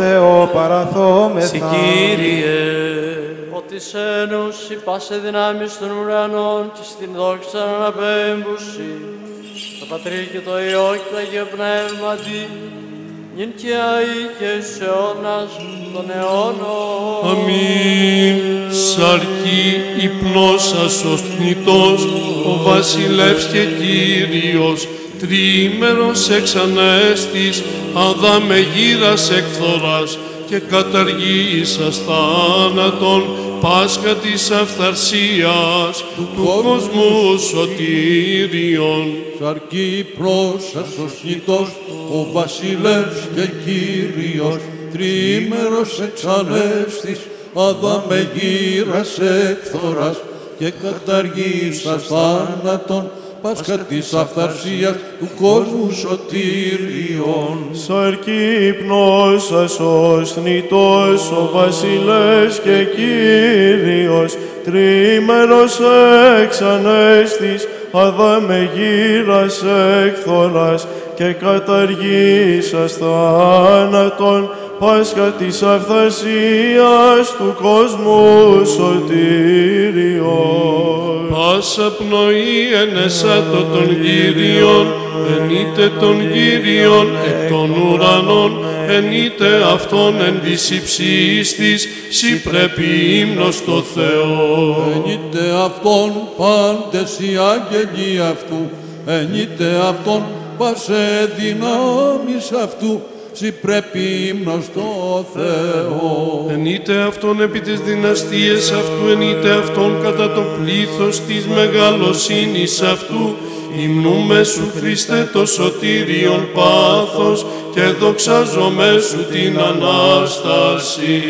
Θεό παραθόμεθα. Συ Κύριε, ότι σένους η πάσε δυνάμεις των ουρανών και στην δόξα αναπέμπουση, το Πατρί και το Υιό και το Αγίο Πνεύματι, νυν και αεί και σε αιώνας των αιώνων. Αμήν. Σαρκή υπνώσας ο θνητός, ο βασιλεύς και Κύριος, τριήμερος εξ ανέστης, αδάμε γύρας εκθοράς και καταργήσας θάνατον, Πάσχα της αυθαρσίας του κόσμου σωτήριον. Σαρκή πρόσας ο σκητός, ο βασιλεύς και Κύριος, τριήμερος εξ ανέστης, αδάμε γύρας εκθοράς και καταργήσας θάνατον, Πάσχα της αυθαρσίας του κόσμου σωτήριον. Σαρκή πνώσας ο θνητός, ο βασιλεύς και Κύριος, τρίμερος εξ ανέστης, αδάμε γύρας εκθοράς και καταργήσας θάνατον, Πάσχα της αυθαρσίας του κόσμου σωτήριον. Πάσα πνοή ενεσάτω των Κύριων, ενείτε των Κύριων εκ των ουρανών, ενείτε αυτόν εν της υψής της, σι πρέπει ύμνος στο Θεό. Ενείτε αυτόν πάντες οι άγγελοι αυτού, ενείτε αυτόν πάσε δυνάμεις αυτού, σι πρέπει ύμνος στο Θεό. Ενείτε αυτόν επί τις δυναστείες αυτού, ενείτε αυτόν κατά το πλήθος της μεγαλοσύνης αυτού, υμνούμε σου Χριστέ το σωτήριον πάθος και δοξάζομαι σου την Ανάσταση.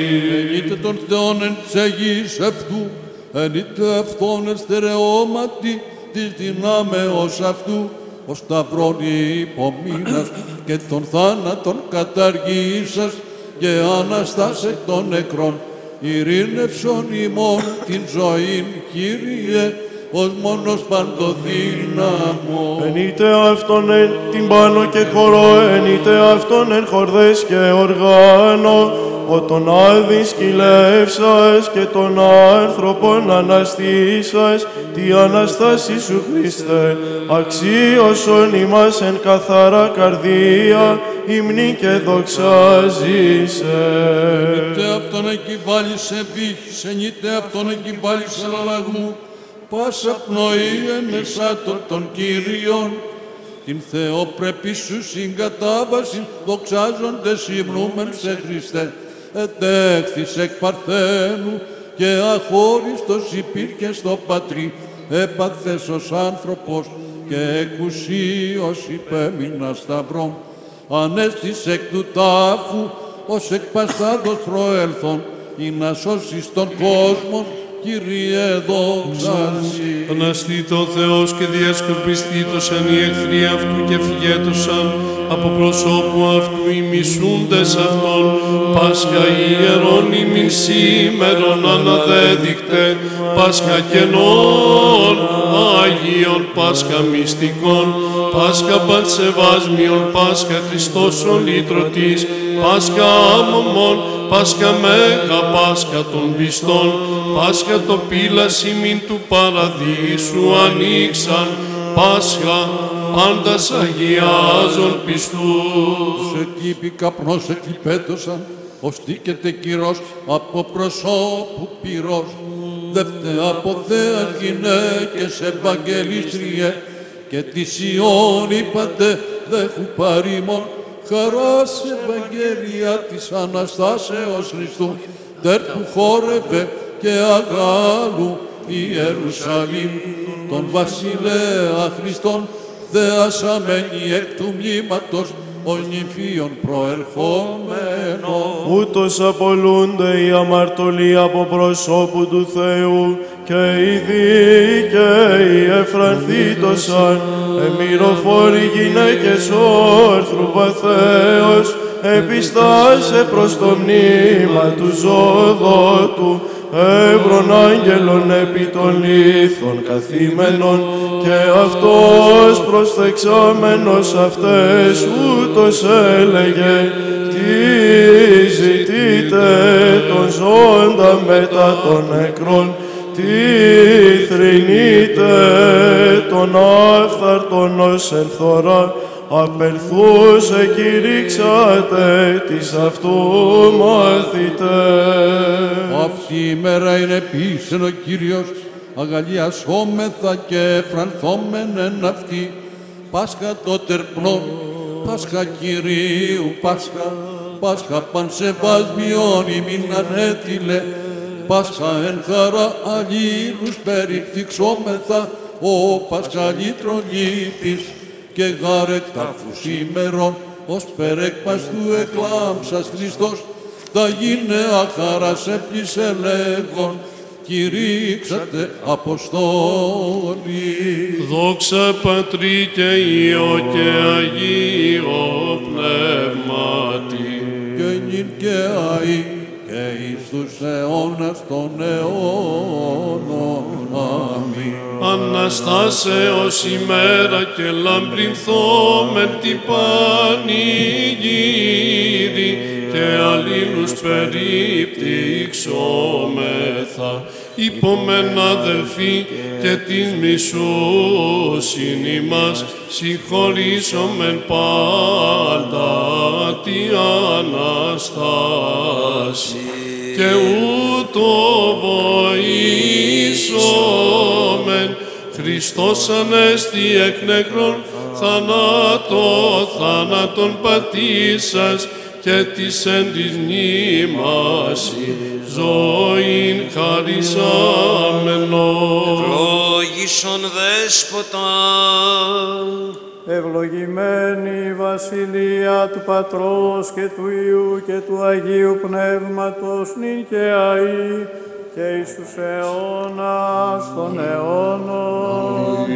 Ενείτε τον Θεόν εν της Αγίας αυτού, ενείτε αυτόν εν στερεώματι της δυνάμεως αυτού, ο σταυρόν υπομείνας και τον θάνατον καταργήσας και Αναστάσε εκ των νεκρών, ειρήνευσον ημών την ζωήν, Κύριε, ως μόνος παντοδύναμος. Ενείτε αυτόν εν την πάνω και χορό, ενείτε αυτόν εν χορδές και οργάνο, ο τον αδυσκυλεύσας και τον άνθρωπον αναστήσας, τη Αναστάση σου Χριστέ, αξίωσον ημάς εν καθαρά καρδία, υμνή και δοξάζησε. Ενείτε αυτόν εκυβάλεις επίχης, ενείτε αυτόν εκυβάλεις αλλαγού, πάσα πνοή ενεσάτων των Κύριων, την Θεοπρεπή σου συγκατάβαση, δοξάζοντες υμνούμεν σε Χριστέ, ετέχθης εκ Παρθένου και αχώριστος υπήρχε στο Πατρί, έπαθες ως άνθρωπος και εκουσίως υπέμεινα σταυρών, ανέστης εκ του τάφου, ως εκ παστάδος προέλθον, ή να σώσεις τον κόσμο, Κύριε δόξαση. Αναστήτω ο Θεός και διασκορπιστήτωσαν οι εχθροί αυτού και φυγέτωσαν από προσώπου αυτού οι μισούντες αυτών. Πάσχα ιερών ημιν σήμερον αναδέδειχτε, Πάσχα κενών, Άγιον Πάσχα μυστικών, Πάσχα πανσεβάσμιον, Πάσχα Χριστός ο λύτρωτης, Πάσχα άμωμον, Πάσχα Μέγα, Πάσχα των πιστών, Πάσχα το πύλας ημίν του παραδείσου ανοίξαν, Πάσχα πάντας αγιάζων πιστούς. Σε κήπη καπνός εκλυπέτωσαν, οστήκεται κυρός από προσώπου πυρός. Δεύτε από θέας γυναίκες ευαγγελίστριε και της Σιών είπατε δέχου παρήμων χαράς Ευαγγέλια της Αναστάσεως Χριστού τερ που χόρευε και αγάλου Ιερουσαλήμ τον βασιλέα Χριστόν θεασαμένη εκ του μνήματος ως νυμφίων προερχόμενο. Ούτως απολούνται οι αμαρτωλοί από προσώπου του Θεού και οι δίκαιοι εφρανθήτωσαν εμυροφόροι γυναίκες όρθρου βαθέως επιστάσε προς το μνήμα του ζώδοτου εύρων άγγελων επί των ήθων καθήμενων και αυτός προσθεξάμενος αυτές ούτως έλεγε τι ζητείτε των ζώντα μετά των νεκρών τι θρυνείτε των άφθαρτων ως ενθωρά απερθούσε κηρύξατε της αυτού μαθητές. Αυτή η μέρα είναι πίσεν ο Κύριος, αγαλιασόμεθα και φρανθόμεν εν αυτή. Πάσχα το τερπνό, Πάσχα Κυρίου, Πάσχα, Πάσχα πανσεβασμιών ημίν ανέτειλε, Πάσχα εν χαρά αλλήλους περιπτυξόμεθα, ο Πασχαλήτρον λύπης και γάρεκ τάφους ημερών, ως περέκπας του εκλάμψας Χριστός, θα γίνε αχαράς έπλησε λέγον, κηρύξατε Αποστόλοι. Δόξα Πατρί και Υιό και Αγίο Πνεύματι. και νυν και αεί και εις τους αιώνας των αιώνων. Αμήν. Αναστάσεως ημέρα και λαμπρινθόμεν την πανηγύρι και αλλήλους περιπτύξομεθα. Υπομεν αδελφοί και την μισούσιν ημάς συγχωρήσομεν πάντα τη Αναστάση και ούτω βοήσομεν Χριστός Ανέστη εκ νεκρών θανάτω θάνατον πατήσας και της εν της μνήμαση ζωήν χαρισάμενο. Λόγισον δέσποτα, Ευλογημένη η Βασιλεία του Πατρός και του Υιού και του Αγίου Πνεύματος νυν και αεί και εις τους αιώνας των αιώνων.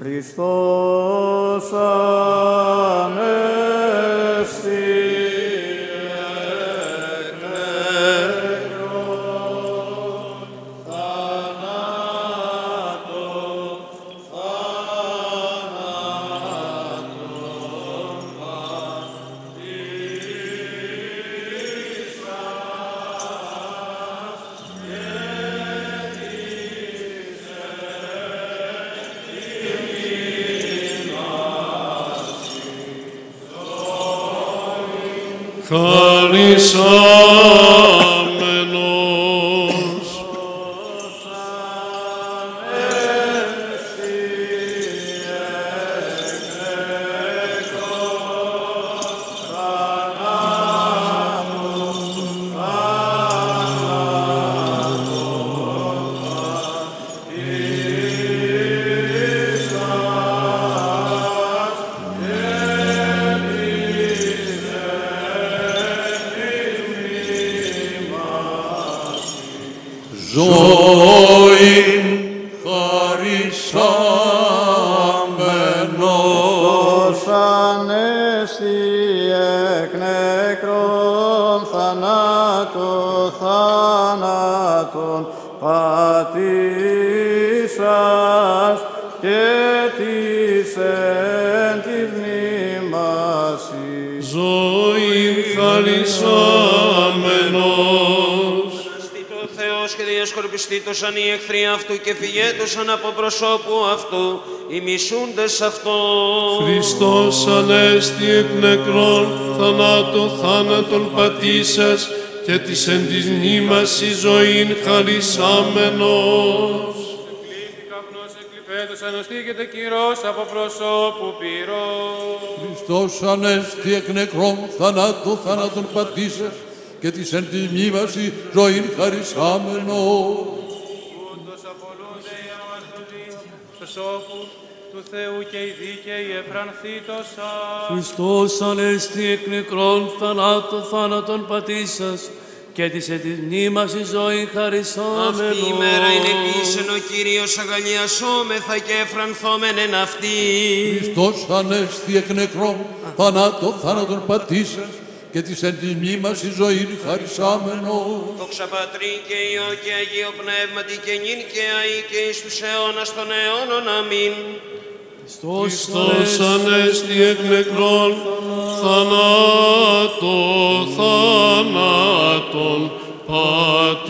Χριστός Ανέστη χαρισάμενος. Αυτού και φυγέτωσαν από προσώπου αυτού οι μισούντες αυτό. Χριστός Ανέστη εκ νεκρών, θανάτω θάνατον πατήσας και της εν της μνήμας η ζωήν χαρισάμενος. Καπνός εκλειπέτος ανοστήκεται κυρός από προσώπου πυρός. Χριστός Ανέστη εκ νεκρών θανάτου θάνατον πατήσας και της εν της μνήμαση ζωήν χαρισάμενος. Προσώπου του Θεού και οι δίκαιοι εφρανθήτωσαν. Χριστός Ανέστη εκ νεκρών θανάτων θάνατον πατήσας και της εν της μνήμας η ζωή χαρισάμενο. Αυτή η μέρα είναι πίσεν ο Κύριος αγαλιασόμεθα και εφρανθόμεν εν αυτή. Χριστός Ανέστη εκ νεκρών θανάτων θάνατον πατήσας και της εν της μνήμαση ζωήν χαρισάμενος. Δόξα Πατρί και Υιό και Αγίο Πνεύματι και νυν και αεί και εις τους αιώνας των αιώνων. Αμήν. Χριστός Ανέστη εκ νεκρών, θανάτω θάνατον θανάτων πατήσας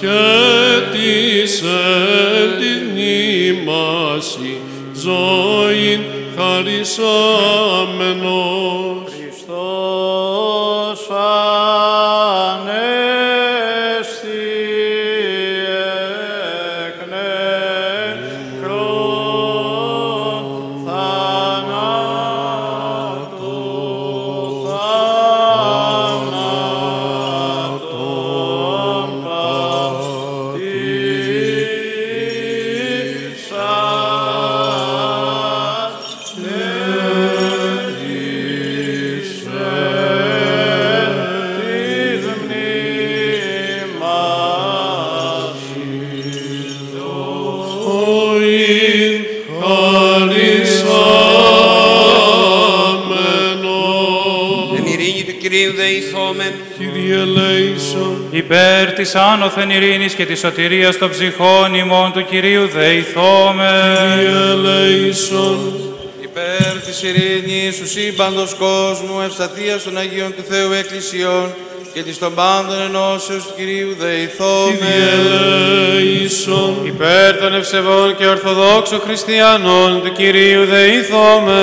και της εν της μνήμαση ζωήν χαρισάμενος. Της άνωθεν ειρήνης και της σωτηρίας των ψυχών ημών του Κυρίου δεηθώμε. Κύριε ελέησον, Υπέρ της ειρήνης του σύμπαντος κόσμου, ευσταθίας των Αγίων του Θεού Εκκλησιών και της των πάντων ενώσεως του Κυρίου Κύριε Δεηθώμε. ελέησον, Υπέρ των ευσεβών και ορθοδόξων χριστιανών του Κυρίου δεηθώμε.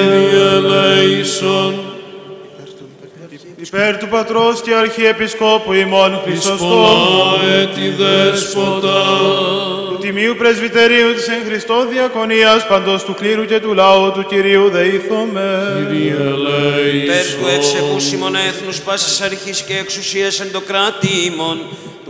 Κύριε ελέησον, Υπέρ του Πατρός και Αρχιεπισκόπου ημών Χριστοστόμου, Ισπολάε τη δέσποτα, του Τιμίου Πρεσβυτερίου της εν Χριστώ Διακονίας παντός του κλήρου και του λαού του Κυρίου Δεήθομε. Κύριε Υπέρ του ελέησον, ευσεβούς ημών έθνους πάσης αρχής και εξουσίας εν το κράτη ημών,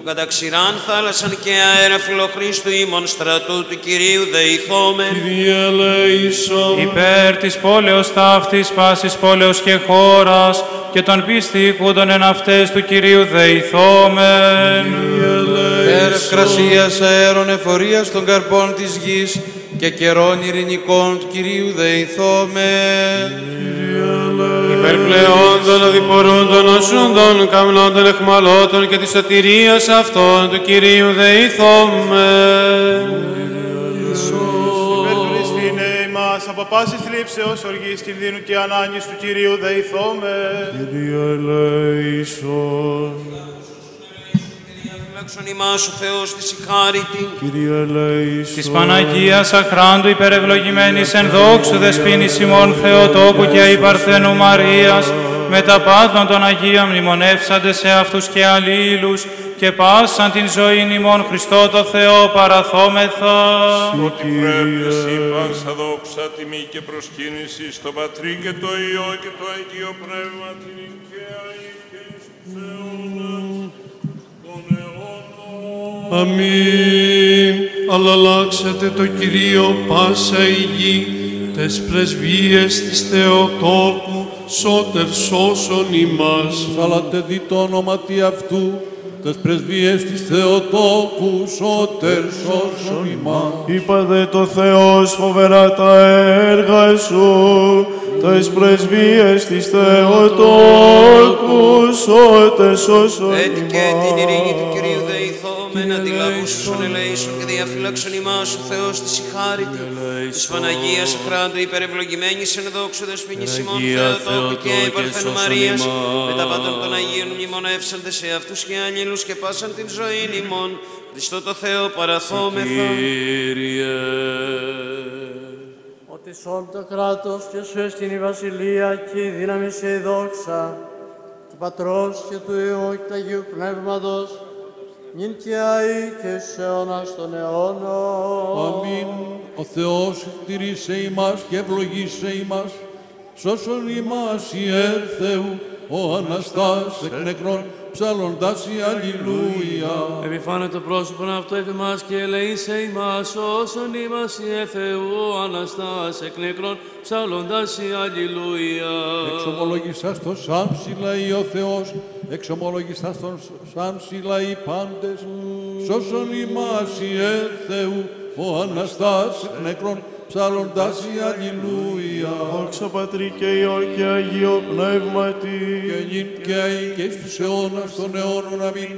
του καταξηράν θάλασσαν και αέρα φιλοχρίστου ημών στρατού του Κυρίου δεηθόμεν. Κύριε ελέησον, Υπέρ της πόλεως ταύτης πάσης πόλεως και χώρας και των πιστικούντων εν αυτές του Κυρίου δεηθόμεν. Υπέρ ευκρασίας αέρων εφορίας των καρπών της γης και καιρών ειρηνικών του Κυρίου Δεηθώμε. Υπέρ πλεόν των οδηπορούντων οσούντων καμνών εχμαλώτων και της σωτηρίας αυτών του Κυρίου δεηθόμεν. Υπέρ του Χριστίνε ημάς από πάσης θλίψεως, οργής, κινδύνου και ανάγκης του Κυρίου Δεηθόμε. Κύριε ελέησον, Φυλάξον ημάς ο Θεός της ηχάρητη. Κύριε ελέησον, Της Παναγίας Αχράντου υπερευλογημένης εν δόξου δεσποίνης ημών Θεοτόκου και υπαρθένου Μαρίας, με τα πάντων των Αγίων μνημονεύσαντε σε αυτούς και αλλήλους και πάσαν την ζωήν ημών Χριστό το Θεό παραθόμεθα. ότι πρέπει εσύ πάσα δόξα, τιμή και προσκύνηση στο Πατρί και το Υιό και το Αγίο Πνεύμα την οικαία και εις Αμήν. Αλλαλάξατε το Κυρίο πάσα η γη, τες πρεσβείες της Θεοτόκου, σώτερ σώσον ημάς. Σάλατε δι το όνομα τι αυτού, τες πρεσβείες της Θεοτόκου, σώτερ σώσον ημάς. Είπατε το Θεός φοβερά τα έργα σου, τες πρεσβείες της Θεοτόκου, σώτε σώσον Έτσι και την ειρήνη του ημάς. Κυρίου δεηθόμεν, αντιλαβούσουσον ελέησον και διαφυλάξον ημάς ο Θεός της ηχάρητη. Της Παναγίας Αχράντου υπερευλογημένης εν δόξου δεσποινής ημών Θεοτόκου και υπαρθένου Μαρίας, με τα πάντων των Αγίων μνημονεύσαντες σε αυτούς και αλλήλους και πάσαν την ζωή ημών. Χριστό το Θεό παραθόμεθα. Ότι σών το κράτος και σου έστειν η βασιλεία και η δύναμη σε η δόξα του Πατρός και του Υιού και του Αγίου Πνεύματος νυν και αεί και σε αιώνας των αιώνων. Αμήν. Ο Θεός εκτηρήσε ημάς και ευλογήσε ημάς, σώσον ημάς η ελ Θεού, ο Αναστάς εκ νεκρών, ψάλλοντας η Αλληλούια. Επιφάνε το πρόσωπο αυτό επί μας και ελεήσε ημάς όσον είμαστε η Θεού ο Αναστάς εκ νεκρών ψάλλοντας η Αλληλούια. Εξομολογησάς το σαν ψηλαεί ο Θεός, εξομολογησάς τον σαν ψηλαεί πάντες, σώσον ημάς η ελ Θεού, ο Αναστάς εκ νεκρών, ψάλλοντας η Αλληλούια. Δόξα Πατρί και Υιό και Αγίο Πνεύματι. και νυν και αεί και εις τους αιώνας των αιώνων αμήν.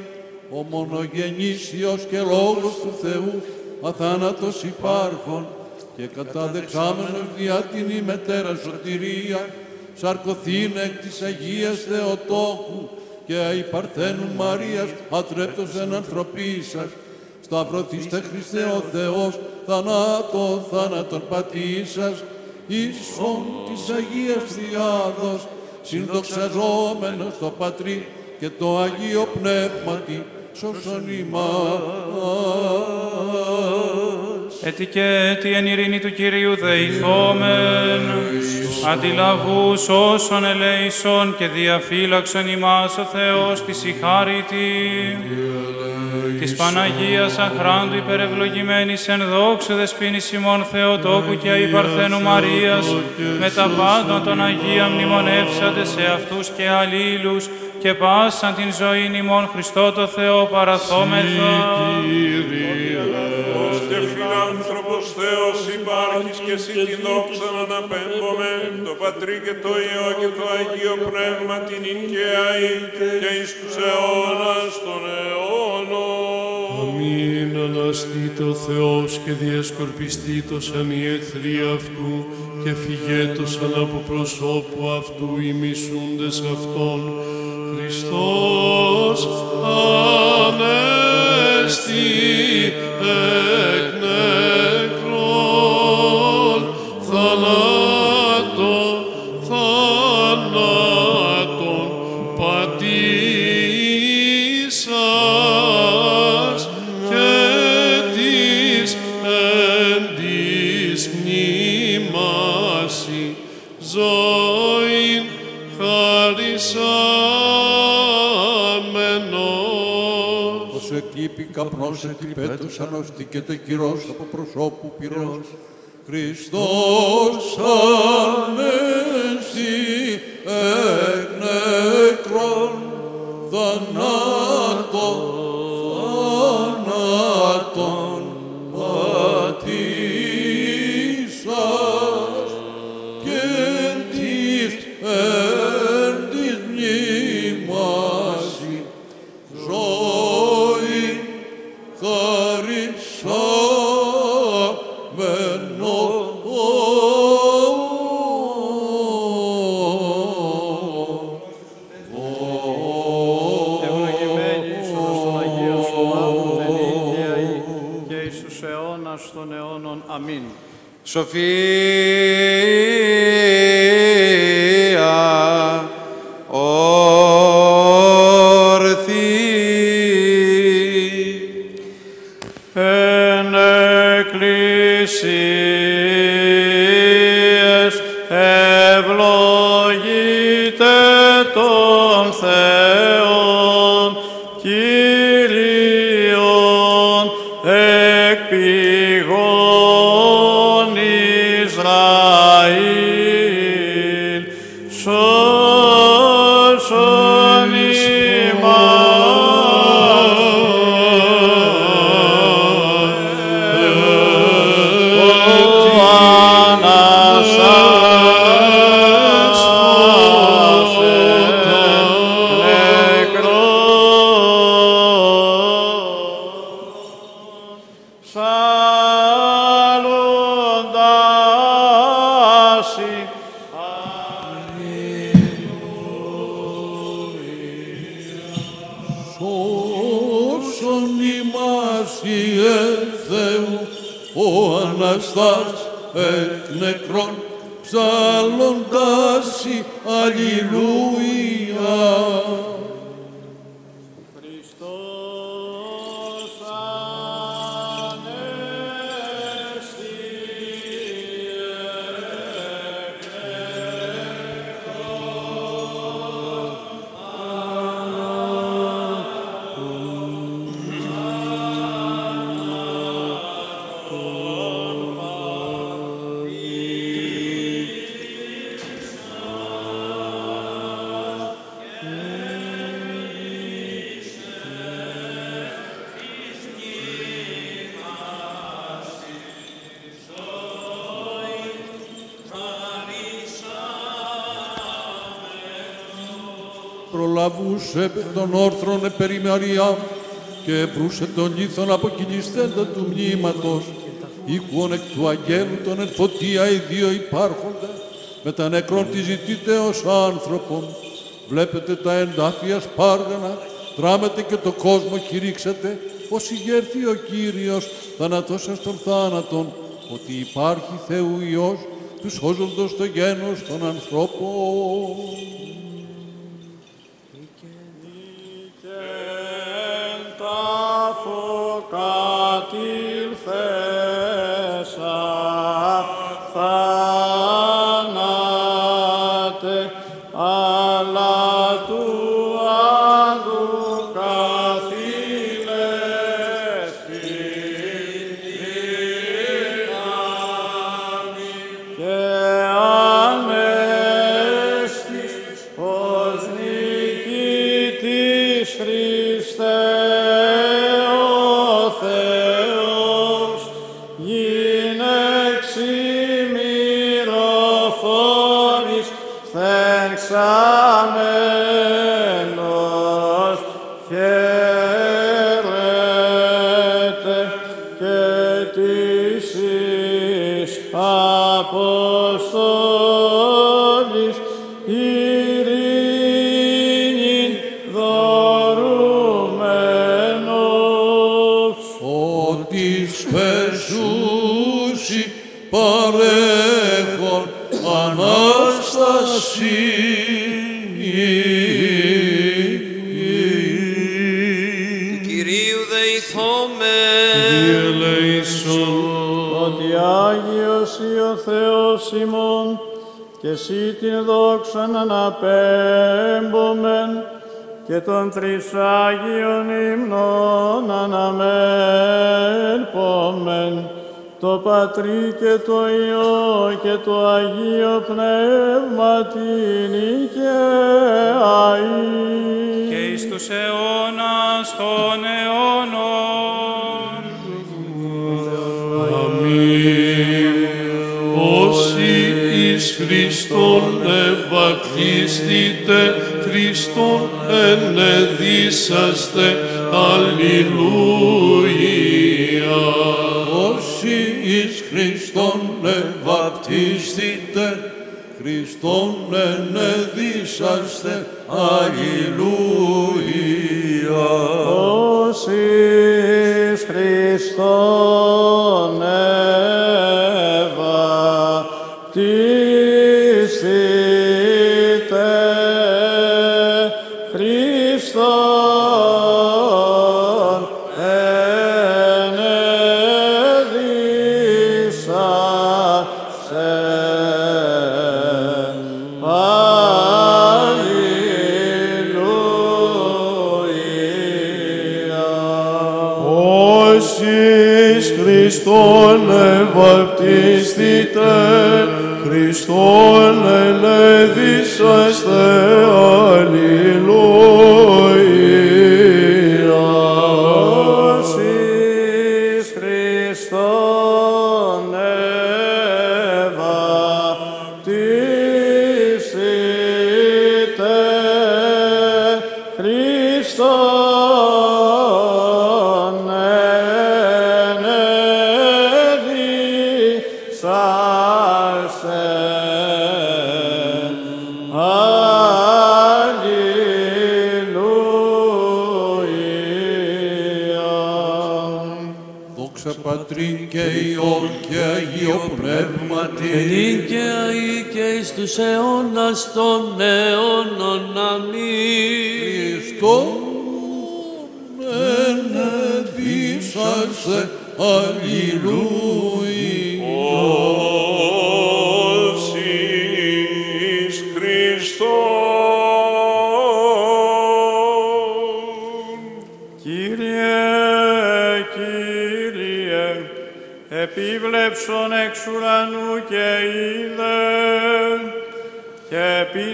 Ο μονογενής Υιός και Λόγος του Θεού, αθάνατος υπάρχων και καταδεξάμενος διά την ημετέρα σωτηρία, σαρκωθήν εκ της Αγίας Θεοτόκου και η Παρθένου Μαρίας ατρέπτος εν ανθρωπίσας, σταυρωθήστε Χριστέ ο Θεός, θανάτω θάνατον πατήσας, ίσον της Αγίας Διάδος, συνδοξαζόμενος το Πατρί και το Αγίο Πνεύματι, σώσον ημάς. Έτι και έτι εν ειρήνη του Κυρίου δεηθόμεν, αντιλαβούς όσων ελέησον και διαφύλαξον ημάς ο Θεός της συγχάρητη, της Παναγίας αχράντου υπερευλογημένης εν δόξου δεσποίνης ημών Θεοτόκου και η Παρθένου Μαρίας, με τα πάντων των Αγίων μνημονεύσαντε σε αυτούς και αλλήλους, και πάσαν την ζωή ημών Χριστό το Θεό παραθόμεθα. Υπάρχεις και εσύ την δόξα να αναπέμπουμε, το Πατρί και το Υιό και το Αγίο Πνεύμα την οικαία και εις τους αιώνας των αιώνων. Αμήν αναστήτω ο Θεός και διασκορπιστήτωσαν οι εχθροί αυτού και φυγέτωσαν από προσώπου αυτού οι μισούντες αυτών. Χριστός Ανέστη εκείπη καπνός εκλειπέτος ανώστη και το κυρός από προσώπου πυρός. Χριστός ανέστη Σώσον ημάς Ιε Θεού, ο Αναστάς εκ νεκρών, ψάλλοντάς Αλληλούια. Προλαβούσε τον όρθρον περί Μαρία και βρούσε τον λίθον αποκοινιστέντα του μνήματος. Οίκουον εκ του αγγέλου τον ερφωτία οι δύο υπάρχοντα με τα νεκρών τη ζητείτε ως άνθρωπον. Βλέπετε τα εντάφια σπάργανα, δράμετε και το κόσμο κηρύξατε, ως ηγέρθη ο Κύριος, θανατώσας των θάνατων, ότι υπάρχει Θεού Υιός, τους σώζοντος το γένος των ανθρώπων. Κυρίου δεηθώμε. ότι Άγιος ή ο Θεός ημών και εσύ την δόξαν αναπέμπομεν και των τρισάγιων υμνών αναμέλπομεν το Πατρί και το Υιό και το Αγίο Πνεύμα την και αΐ. και εις τους αιώνας των αιώνων. Όσοι εις Χριστόν ευακτίστητε, Χριστόν ενεδίσαστε, Αλληλούια. Όσοι εις Χριστόν ευαπτίστητε, Χριστόν ενεδίσαστε, Αλληλούια. Ευαπτίστητε, τους αιώνας των αιώνων.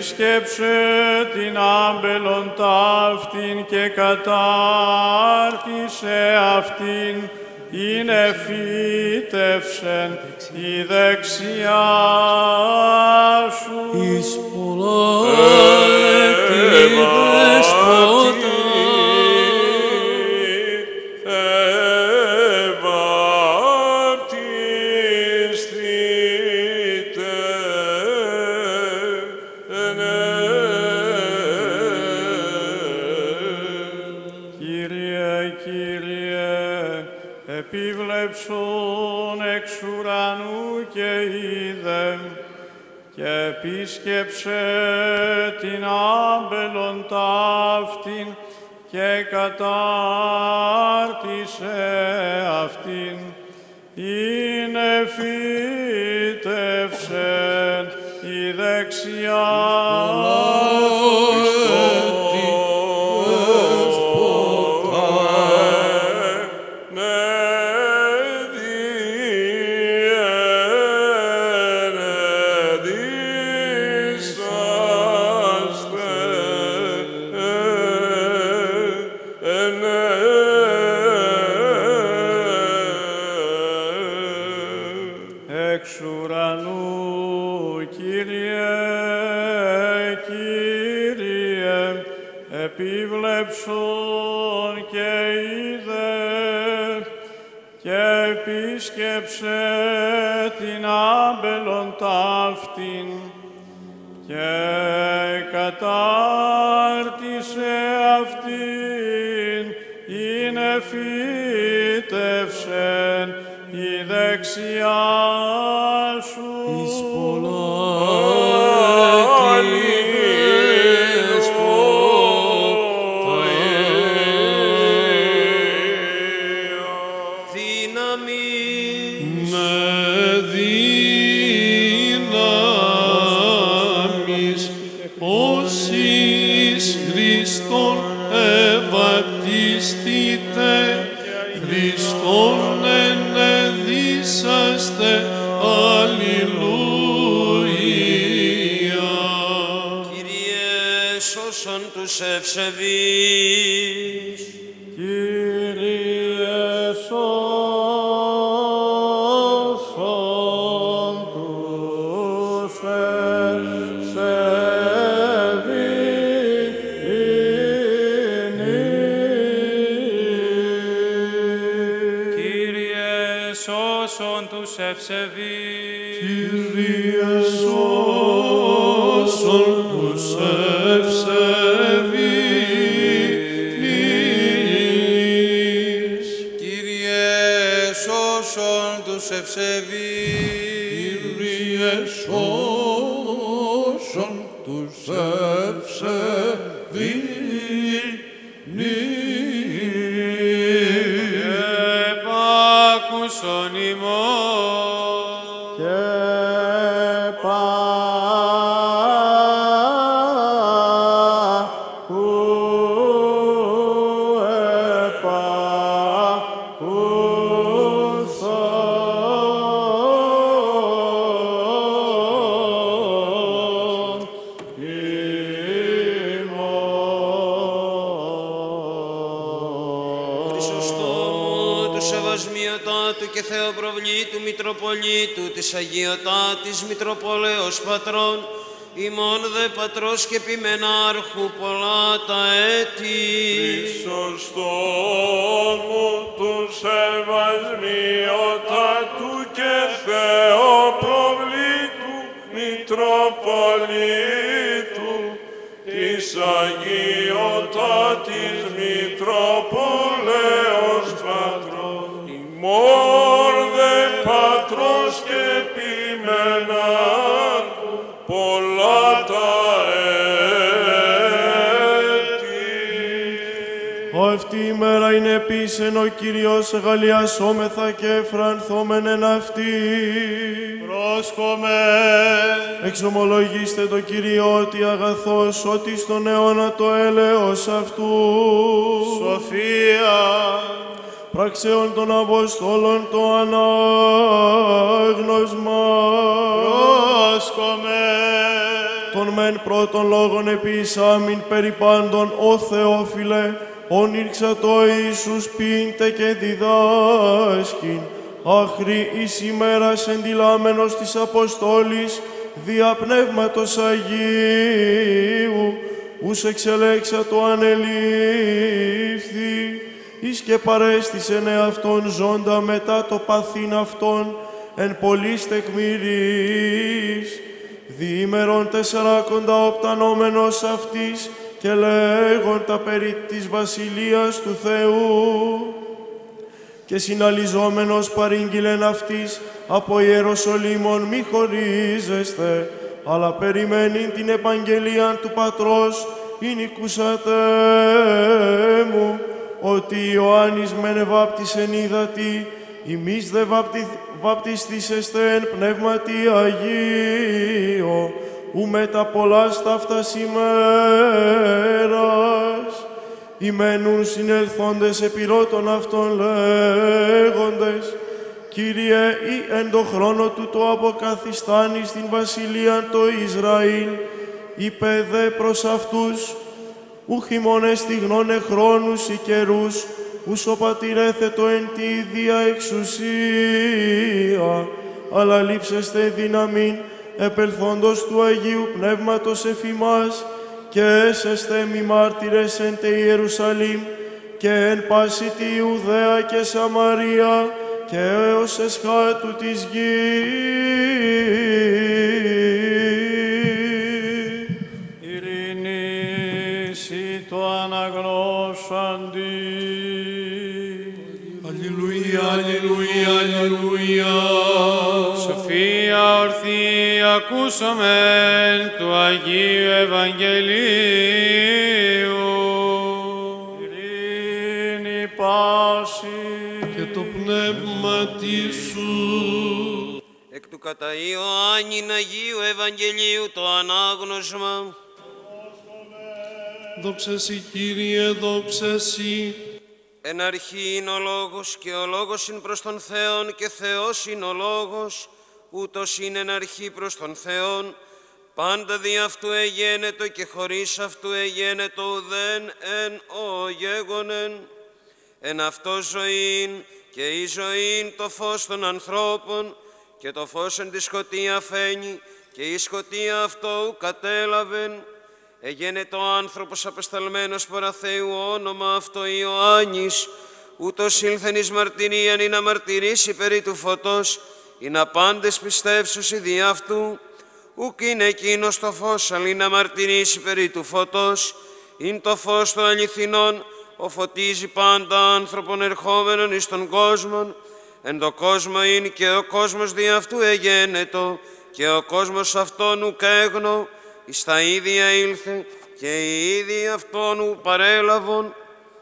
Επίσκεψε την άμπελον ταύτην και κατάρτισε αυτήν. Είναι φύτευσεν η δεξιά ενεδίσαστε, Αλληλούια. Κύριε, σώσον τους ευσεβείς. Πατρός και ποιμενάρχου επίσεν ο Κύριος αγαλιασόμεθα και εφρανθόμεν εν αυτή. Πρόσκομε, Εξομολογήστε το Κύριο ότι αγαθός ότι στον αιώνα το έλεος αυτού. Σοφία, Πράξεων των Αποστόλων το ανάγνωσμα. πρόσκομε, Τον μεν πρώτον λόγων επίσαμιν περί πάντων, ο Θεόφιλε, όνειρξα το Ιησούς πίντε και διδάσκην, άχρη εις ημέρας εντυλάμενος της Αποστόλης, δια πνεύματος Αγίου, ους εξελέξα το ανελήφθη, εις και παρέστησεν εαυτόν ζώντα μετά το παθήν αυτόν, εν πολλής τεκμηρίς, διήμερον τεσσαράκοντα οπτανόμενος αυτής και λέγοντα περί της βασιλείας του Θεού. Και συναλυζόμενος παρήγγειλεν αυτής από Ιεροσολύμων μη χωρίζεστε, αλλά περιμένει την επαγγελία του Πατρός, εινικούσατε μου, ότι Ιωάννης μεν εβάπτισεν ύδατη, ημείς δε βαπτι, βαπτιστήσεστε εν πνεύματι Αγίο, ου μετά πολλά σταύτας ημέρας, ημένουν συνελθόντες επιρώτων αυτών λέγοντες, Κύριε, ή εν το χρόνο του το αποκαθιστάνεις στην βασιλεία το Ισραήλ, είπε δε προς αυτούς, ου χειμώνε στιγνώνε χρόνους ή καιρούς, ους ο πατηρέθετο εν τη ίδια εξουσία, αλλά λείψεστε δύναμην επελθόντος του Αγίου Πνεύματος εφημάς, και έσεστε μη μάρτυρες εν τε Ιερουσαλήμ και εν πάση τη Ιουδαία και Σαμαρία και έως εσχάτου της γης. Ειρηνήσει το αναγνώσαντι. Αλληλούια, αλληλούια, αλληλούια. Σοφία ορθή ακούσαμε του Αγίου Ευαγγελίου. Ειρήνη πάση. Και το πνεύμα σου. Εκ του κατά Ιωάννην Αγίου Ευαγγελίου το ανάγνωσμα. Δόξα σοι, Κύριε, δόξα σοι. Εν αρχή είναι ο Λόγος και ο Λόγος είναι προς τον Θεόν και Θεός είναι ο Λόγος, ούτως είναι αρχή προς τον Θεόν, πάντα δι' αυτού εγένετο και χωρίς αυτού εγένετο ουδέν εν ο γέγονεν. Εν αυτό ζωήν και η ζωήν το φως των ανθρώπων και το φως εν τη σκοτία φαίνει και η σκοτία αυτού κατέλαβεν. Εγένετο άνθρωπος απεσταλμένος παραθέου όνομα αυτό Ιωάννης, ούτως ήλθεν εις μαρτυρίαν ή να μαρτυρήσει περί του φωτός, ή να πάντες πιστεύσουσι δι' αυτού, ουκ είναι εκείνος το φως, αλλά να μαρτυρήσει περί του φωτός, ειν το φως των αληθινών, ο φωτίζει πάντα άνθρωπον ερχόμενον εις τον κόσμον, εν το κόσμο είναι και ο κόσμος δι' αυτού εγένετο, και ο κόσμος αυτόν ουκ έγνω, εις τα ίδια ήλθε, και οι ίδιοι αυτόν ου παρέλαβον,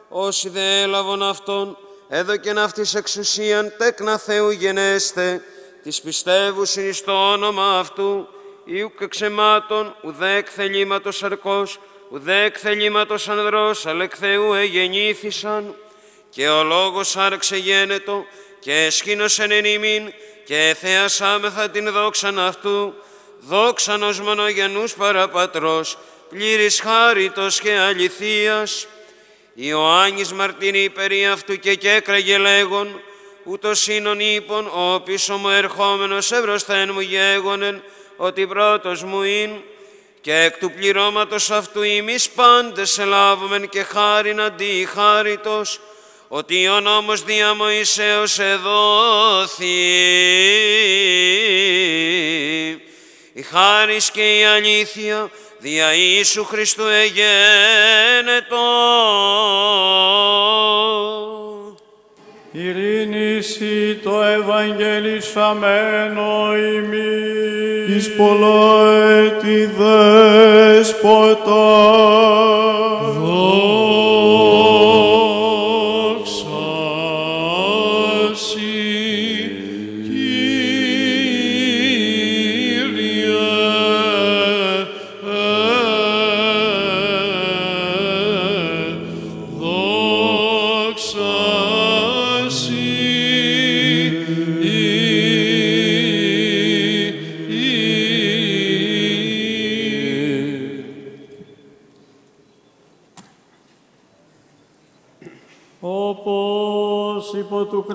όσοι δε έλαβον αυτόν, έδωκεν αυτής εξουσίαν τέκνα Θεού γενέστε, της πιστεύουσιν εις το όνομα αυτού, ιουκ εξεμάτων, ουδέ εκθελήματος αρκός, ουδέ εκθελήματος ανδρός, αλλά εκ Θεού εγεννήθησαν, και ο λόγος άρξε γένετο, και εσχήνωσεν εν ημίν, και θεασάμεθα την δόξαν αυτού, δόξαν ως μονογενούς παραπατρός, πλήρης χάριτος και αληθείας. Ιωάννης μαρτυρεί περί αυτού και κέκραγε λέγον, ούτως σύνον είπων, ο πίσω μου ερχόμενος ευρωστέν μου γέγονεν, ότι πρώτος μου ειν, και εκ του πληρώματος αυτού εμείς πάντες ελάβομεν και χάριν αντί χάριτος, ότι ο νόμος δια Μωυσέως εδόθη. Η χάρις και η αλήθεια δια Ιησού Χριστού εγένετο. Ειρήνηση το Ευαγγελισαμένο ημί. Εις πολλά έτη δέσποτα. Δόξα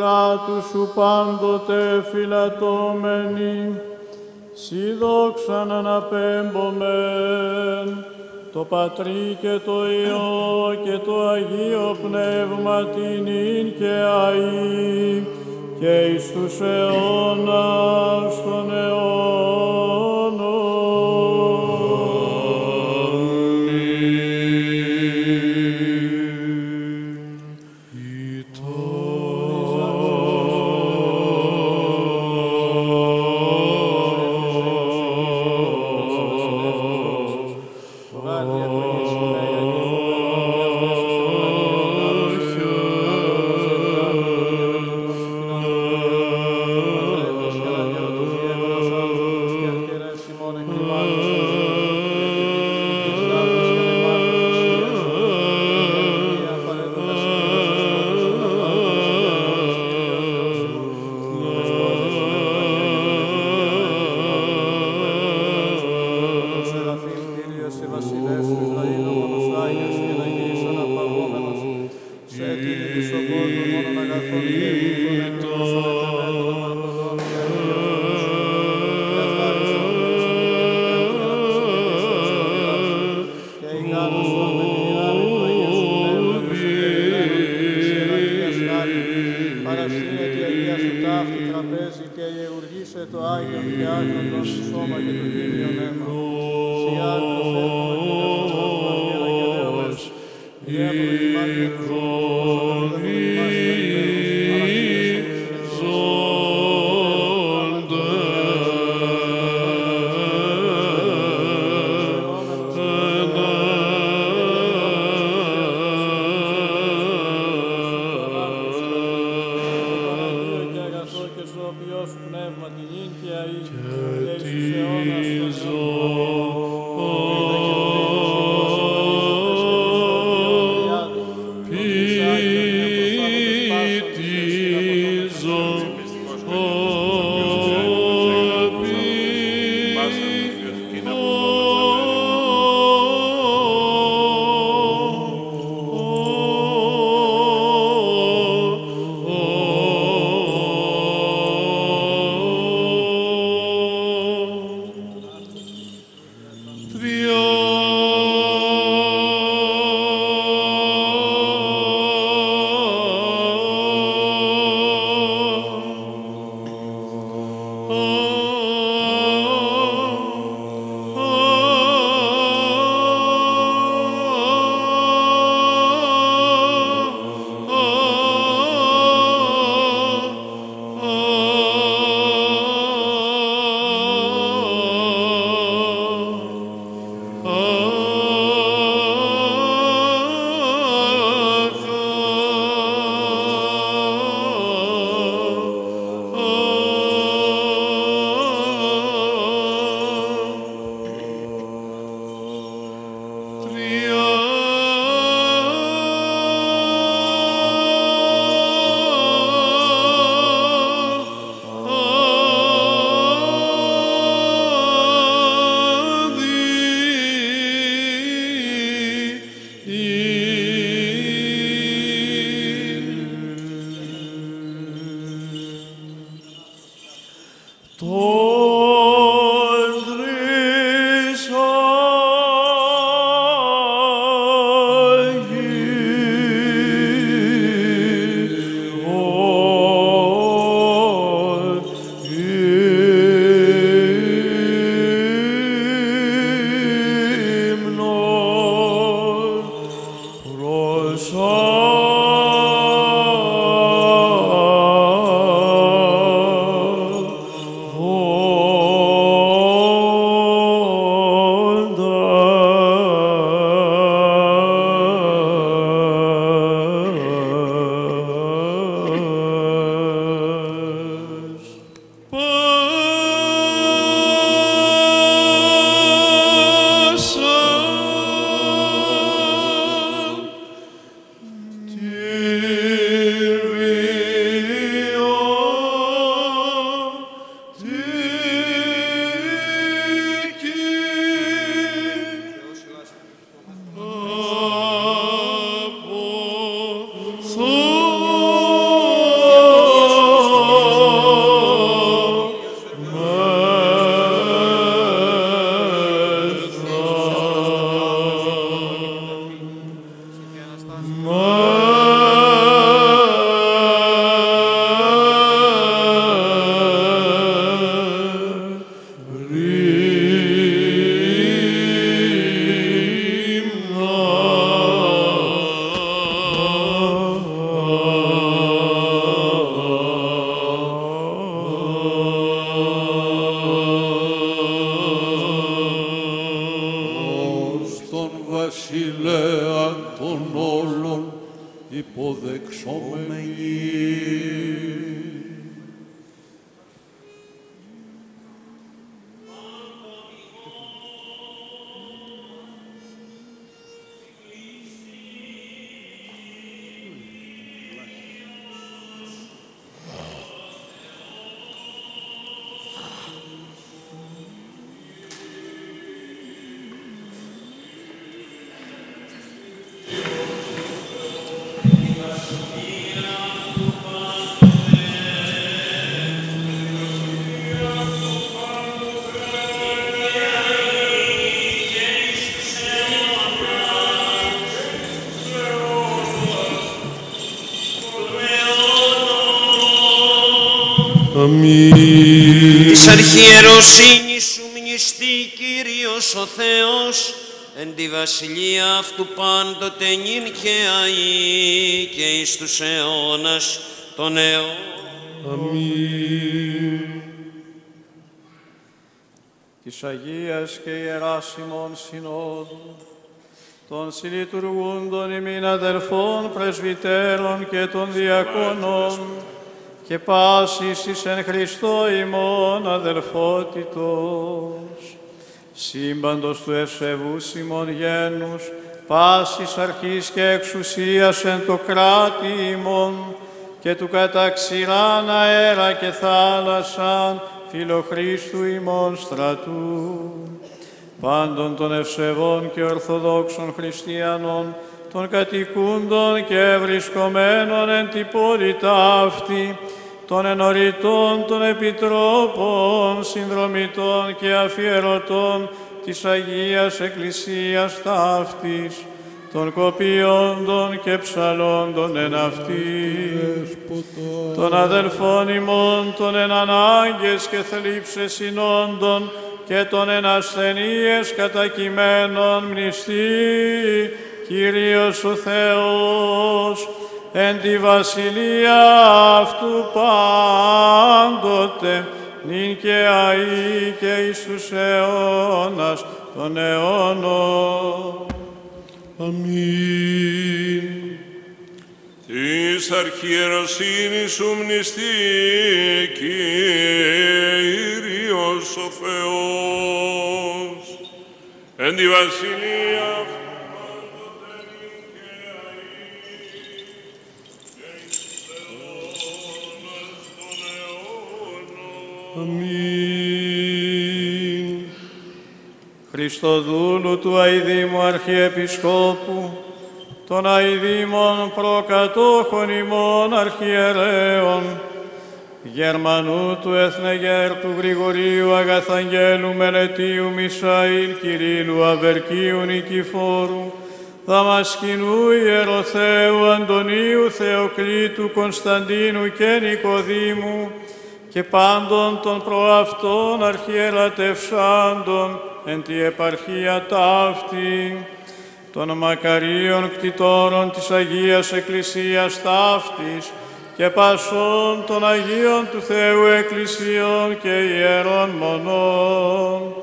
κράτου σου πάντοτε φυλατώμενοι, σοι δόξαν αναπέμπομεν, το Πατρί και το Υιό και το Αγίο Πνεύμα την ίν και αΐ και εις τους αιώνας των αιώνων. Υποδεξόμενοι. Αμήν. Αρχιεροσύνης σου μνηστεί Κύριος ο Θεός, εν τη βασιλεία αυτού πάντοτε νυν και αεί και εις τους αιώνας των αιώνων. Αμήν. της Αγίας και Ιεράς ημών Συνόδου, των συλλειτουργούντων ημίν αδερφών πρεσβυτέρων και των διακόνων, και πάσης εις εν Χριστώ ημών αδελφότητος, σύμπαντος του ευσεβούς ημών γένους, πάσης αρχής και εξουσίας εν το κράτη ημών, και του καταξηράν αέρα και θάλασσαν, φιλοχρίστου ημών στρατού, πάντων των ευσεβών και ορθοδόξων χριστιανών, των κατοικούντων και βρισκομένων εν τη πόλη ταύτη, των ενωρητών, των επιτρόπων, συνδρομητών και αφιερωτών της Αγίας Εκκλησίας ταύτης, των κοπιόντων και ψαλόντων εν αυτής, των αδελφών ημών, των εν ανάγκες και θλίψες συνόντων και των εν ασθενείες κατακειμένων μνηστή, Κύριος ο Θεός, εν τη βασιλεία αυτού πάντοτε, νυν και αεί και εις τους αιώνας των αιώνων. Αμήν. Της αρχιεροσύνης σου μνηστεί Κύριος ο Θεός, εν τη βασιλεία αυτού Αμήν. Χριστοδούλου του Αηδήμου Αρχιεπισκόπου, των Αηδήμων προκατόχων ημών αρχιερέων, Γερμανού του Εθνεγέρ του Γρηγορίου Αγαθαγγέλου Μελετίου Μισαήλ Κυρίλου Αβερκίου Νικηφόρου, Δαμασκηνού Ιεροθέου Αντωνίου Θεοκλήτου Κωνσταντίνου και Νικοδήμου και πάντων των προαυτών αρχιερατευσάντων εν τη επαρχία ταύτη, των μακαρίων κτητόρων της Αγίας Εκκλησίας ταύτης και πασών των Αγίων του Θεού Εκκλησιών και ιερών μονών,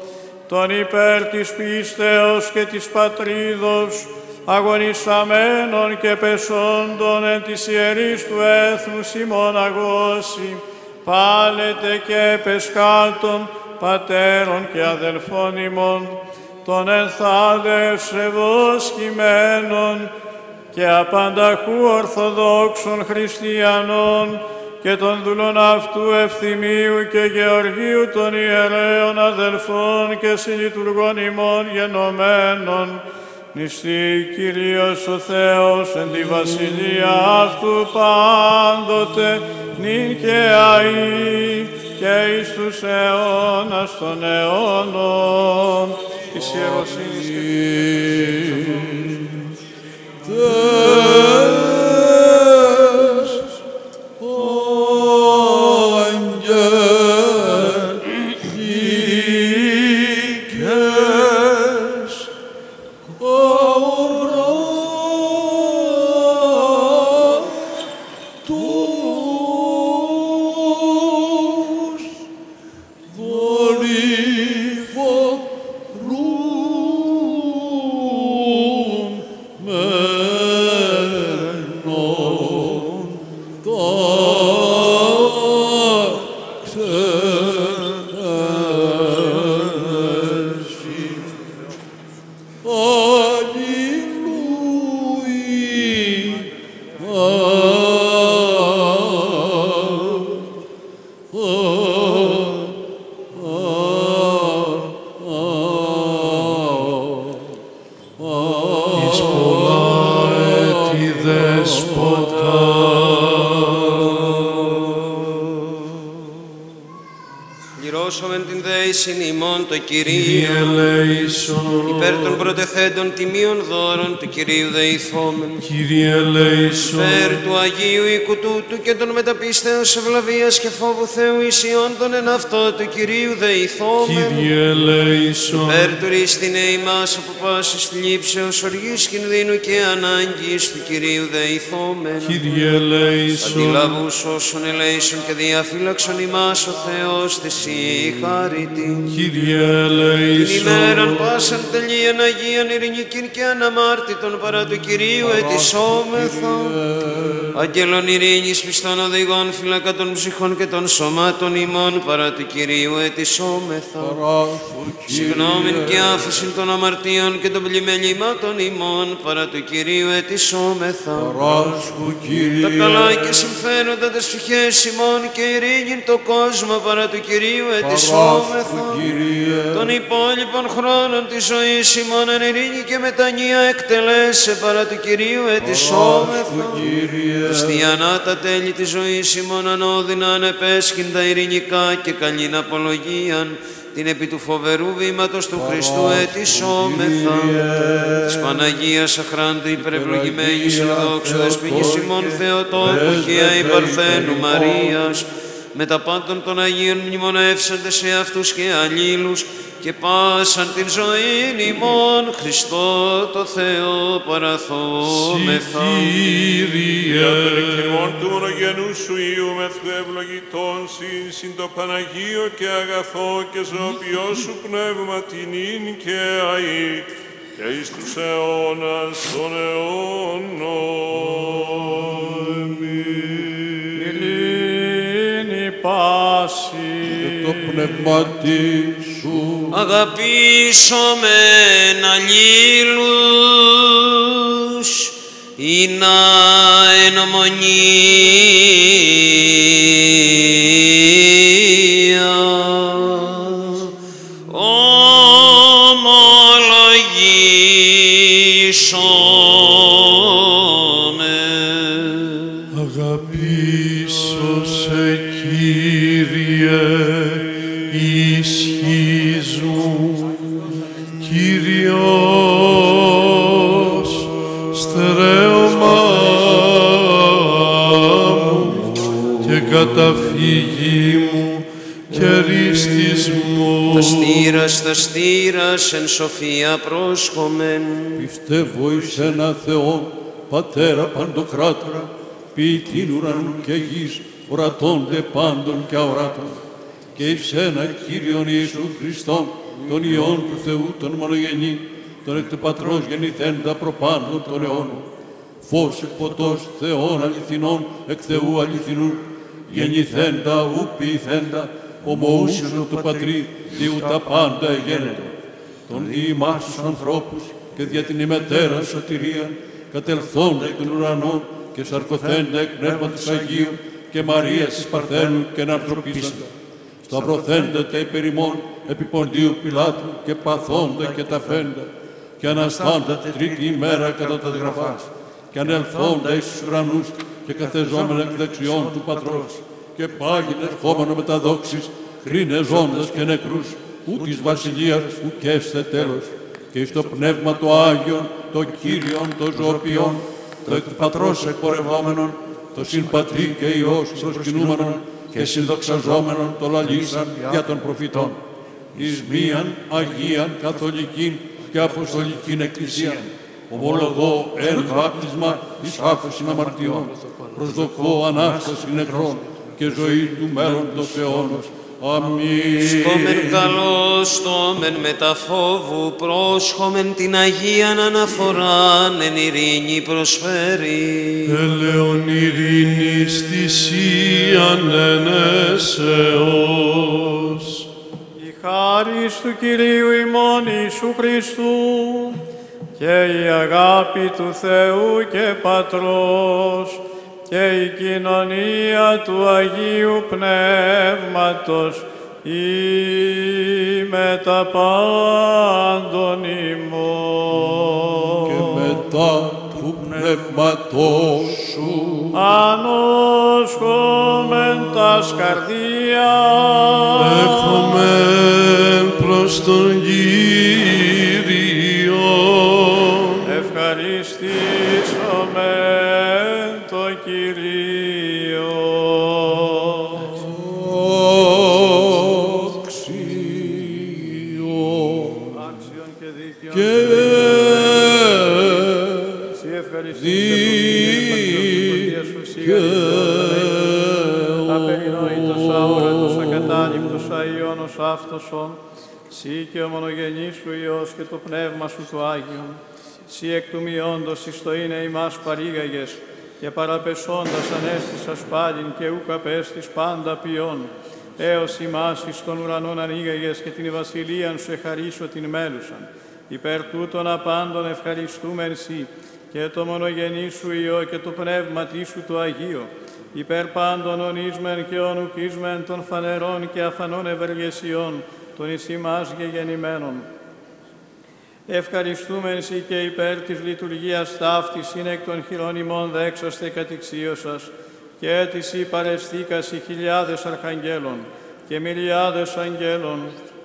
των υπέρ της πίστεως και της πατρίδος, αγωνισαμένων και πεσόντων εν της ιερής του έθνους ημών αγώσει, πάλετε και πεσκάτων, πατέρων και αδελφών ημών, των ενθάδευσεβώς κειμένων και απανταχού ορθοδόξων χριστιανών και των δούλων αυτού ευθυμίου και γεωργίου των ιερέων αδελφών και συλλειτουργών ημών γενομένων, νηστεί Κύριος ο Θεός εν τη βασιλεία αυτού πάντοτε, νυν και αεί και εις τους αιώνας των αιώνων. Της ιεροσύνης και το Κύριε Κυρίο. Ελέησον. Υπέρ των πρωτεθέντων τιμίων δώρων του Κυρίου δεηθόμεν. Κύριε ελέησον. Υπέρ του Αγίου οίκου τούτου και των μεταπίστεως ευλαβίας και φόβου Θεού ισιών των εν αυτό του Κυρίου δεηθόμεν. Κύριε ελέησον. Υπέρ του ρίστηνε ημάς από πάσης θλίψεως, οργής κινδύνου και ανάγκης του Κυρίου δεηθόμεν. Κύριε ελέησον. Αντιλαβούς όσων ελέησον και διαφύλαξον ημάς ο Θεός της συγχαρητή. Κύριε Την ελέησον. ημέραν πάσαν τελείαν Αγίαν ειρηνικήν και αναμάρτητον παρά του Κυρίου ετισόμεθα. Αγγέλων ειρήνης πιστών οδηγών φυλακά των ψυχών και των σωμάτων ημών παρά του Κυρίου ετισόμεθα. Συγγνώμην και άφησιν των αμαρτίων και των πλημελημάτων ημών παρά του Κυρίου ετισόμεθα. Τα καλά και συμφέροντα τις ψυχές ημών και ειρήνην το κόσμο παρά του Κυρίου ετισόμεθα. Των υπόλοιπων χρόνων της ζωής ημών εν ειρήνη και μετανία εκτελέσε παρά του Κυρίου ετισόμεθα. Χριστιανά τα τέλη της ζωής ημών ανώδυνα ανεπέσχυντα ειρηνικά και καλήν απολογίαν την επί του φοβερού βήματος του Χριστού ετισόμεθα. Της Παναγίας αχράντου υπερευλογημένης ενδόξου δεσποινής ημών Θεοτόκου και αη Παρθένου Μαρίας, με τα πάντων των Αγίων μνημονεύσαντε σε αυτούς και αλλήλους και πάσαν την ζωή ημών Χριστό το Θεό παραθόμεθα. Για τον εκκριμών του μονογενούς σου Υιού μεθού ευλογητών συν, συν το Παναγίο και αγαθό και ζωοποιό σου πνεύμα την ίν και αή και εις τους αιώνας των αιώνων. Ειρήνη πάση. το πνευματί σου Αγαπήσομεν αλλήλους ή να εν Κύριε, ισχύς μου, Κύριος, στερέωμά μου και καταφύγη μου και ρίστης μου. Τα στήρας, τα στήρας, εν σοφία πρόσχομεν. Πιστεύω εις ένα Θεό, Πατέρα Παντοκράτορα, ποιητήν ουρανού και γης, ορατώνται πάντων και αοράτων. Και εις ένα Κύριον Ιησού Χριστόν, τον Υιόν του Θεού, τον μονογενή, τον εκ του Πατρός γεννηθέντα προπάντων των αιώνων. Φως εκ ποτός Θεών αληθινών, εκ Θεού αληθινού, γεννηθέντα ου ποιηθέντα, ομοούσιο του Πατρί, διού τα πάντα εγένετο των διημάς τους ανθρώπους και δια την ημετέρα σωτηρία, κατελθόντα εκ των ουρανών και σαρκωθέντα εκ πνεύματος Αγίου και Μαρίας της Παρθένου και ανθρωπίσαντα. Σταυρωθέντα τα υπερ ημών επί Ποντίου Πιλάτου και παθόντα και ταφέντα και αναστάντα τη τρίτη ημέρα κατά τα γραφάς και ανελθόντα εις τους ουρανούς και καθεζόμενα εκ δεξιών του Πατρός και πάγιν ερχόμενο με τα δόξης κρίνε ζώντας και νεκρούς ου της βασιλείας ου και έστε τέλος. Και εις το πνεύμα το Άγιον, το Κύριον, το ζωοποιόν, το εκ του Πατρός εκπορευόμενον, το συν Πατρί και Υιός προσκυνούμενον και συνδοξαζόμενον το λαλήσαν για των προφητών. Εις μίαν Αγίαν Καθολικήν και Αποστολικήν Εκκλησίαν, ομολογώ εν βάπτισμα εις άφεσιν αμαρτιών, προσδοκώ Ανάσταση νεκρών και ζωή του μέλλοντος αιώνος. Αμήν. Στόμεν καλό, στόμεν μετα φόβου, πρόσχομεν την Αγίαν αναφοράν, εν ειρήνη προσφέρει. Ελεον ειρήνης θυσίαν ενέσεως. Η χάρις του Κυρίου ημών Ιησού Χριστού και η αγάπη του Θεού και Πατρός και η κοινωνία του Αγίου Πνεύματος ή με τα πάντων ημών. και μετά του πνεύματός σου Ανόσχομεν τας καρδίας Έχομεν προς τον Κύριο. Σύ και ο μονογενής σου Υιός και το Πνεύμα σου το Άγιον Σύ εκ του μειόντος εις το είναι ημάς παρήγαγες και παραπεσώντας ανέστησας πάλιν και ούκ απέστης πάντα ποιόν έως ημάς εις των ουρανών ανοίγαγες και την βασιλείαν σου εχαρίσω την μέλουσαν. Υπέρ τούτων απάντων ευχαριστούμεν σοι και το μονογενή σου Υιό και το πνεύμα σου το Αγίο. Υπέρ πάντων ονίσμεν και ονουκίσμεν των φανερών και αφανών ευεργεσιών των εις ημάς γεγεννημένων. Ευχαριστούμεν σοι και υπέρ της λειτουργίας ταύτης είναι εκ των χειρών ημών δέξαστε κατηξίωσας και έτηση παρεστήκας οι χιλιάδες αρχαγγέλων και μιλιάδες αγγέλων,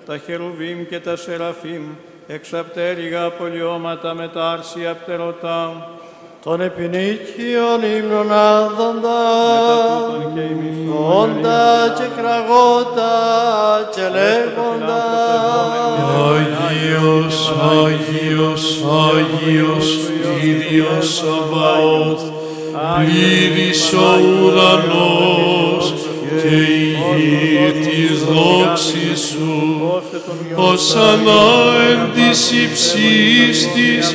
τα χερουβίμ και τα σεραφίμ, εξαπτέρυγα πολιώματα με τα άρσια πτερωτά, των επινίκιων ύμνων άδοντα, όντα και κραγότα και λέγοντα. Άγιος, Άγιος, Άγιος, Κύριος Σαβαώθ, πλήρης ο ουρανός και η γη της δόξης σου, οσανά εν της υψής της,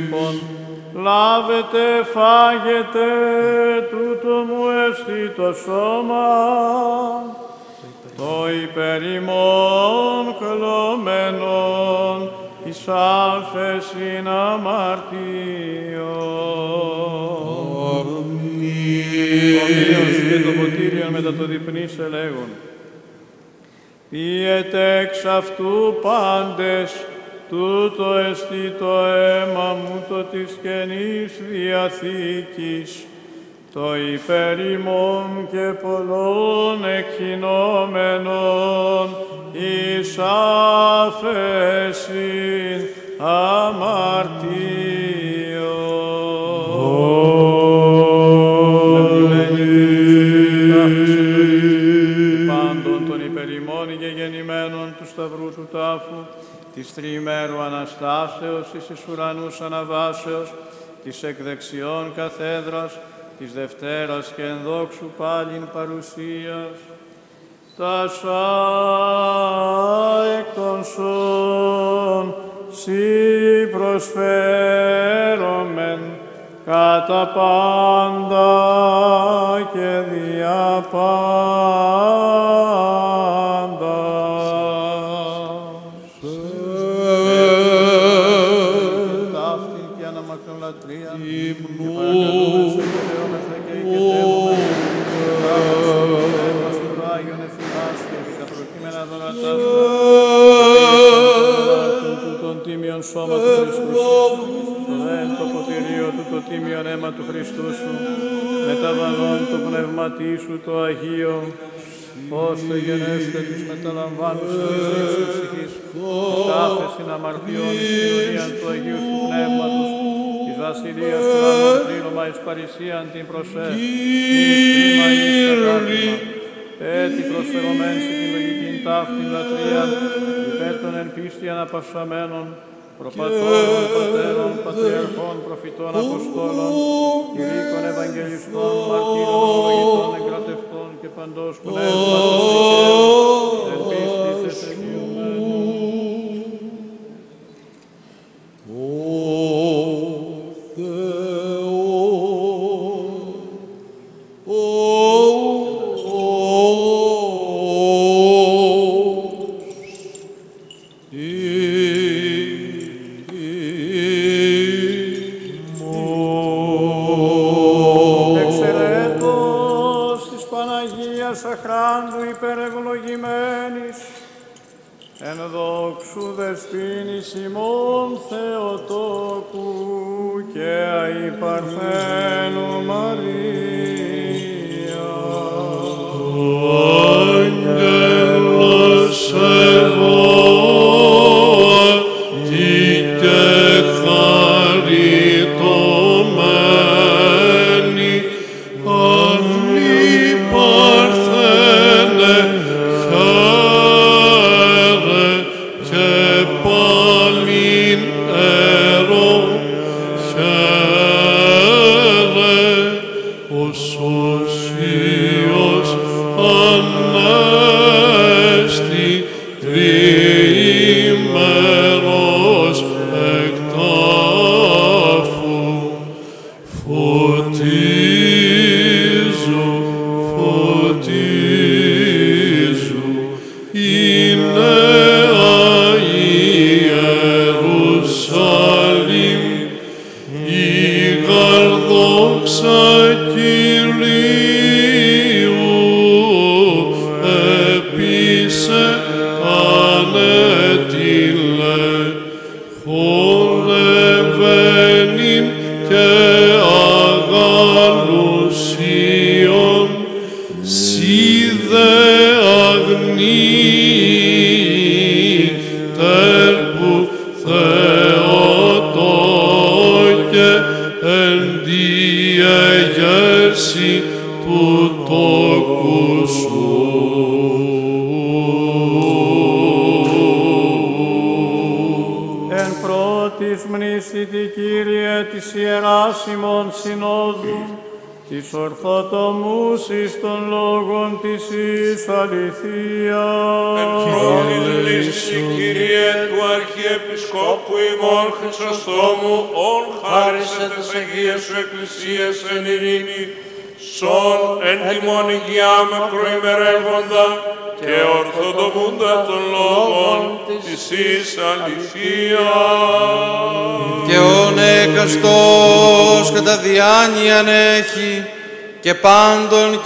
Λάβετε, φάγετε, τούτο μου έστι το σώμα, το υπερημών κλωμένων, εις άφεσιν αμαρτίων. Ομοίως και το ποτήριον μετά το διπνής ελέγων. Πίετε εξ αυτού πάντες, τούτο εστί το αίμα μου το της Καινής Διαθήκης, το υπερημών και πολλών εκχυνόμενων εις άφεσιν αμαρτίων. Πάντων των υπερημών γεννημένων του Σταυρού του Τάφου, της τριημέρου Αναστάσεως, εις εις ουρανούς αναβάσεως, της εκδεξιών καθέδρας, της Δευτέρας και ενδόξου πάλιν παρουσίας, τα εκ των σών, σοι προσφέρομεν κατά πάντα και δια πάντα. Ποτηρίο του το τίμιον αίμα του Χριστού σου, μεταβαλών το πνευματί σου το Αγίο, ως το γενέστε τους μεταλαμβάνουσες της ψυχής, τάφεσιν αμαρτιών εις κοινωνίαν του Αγίου σου Πνεύματος, της βασιλείας του Λαμών πλήρωμα εις παρησίαν την προσέ, εις κρίμα εις κατάρτημα, έτη προσφερωμέν σε την λογικήν ταύτην λατρείαν, υπέρ των εν πίστη αναπαυσαμένων, προπατώρων, πατέρων, πατριαρχών, προφητών, αποστόλων, κηρύκων, ευαγγελιστών, μαρτύρων, ομολογητών, εγκρατευτών και παντός πνεύματος,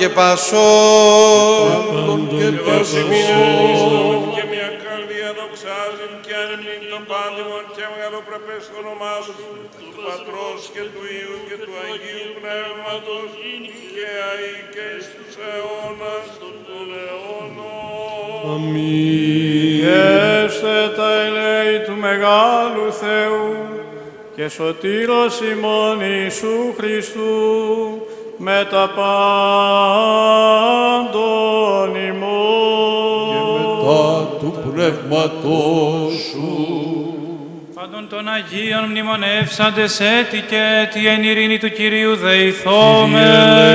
και πασών. και Βασιμιλιστών και μια καρδία δοξάζει και ανεμνύν των πάντημων και μεγαλοπρεπές το όνομά σου, του Πατρός και του Υιού και του Αγίου Πνεύματος, και αεί και εις τους αιώνας των αιώνων. Αμήν. Και έστε τα ελέη του Μεγάλου Θεού και σωτήρος ημών Ιησού Χριστού με τα πάντων ημών. τα του πνεύματός σου. Πάντων των Αγίων μνημονεύσαντες έτη και έτη εν ειρήνη του Κυρίου δεηθόμεν.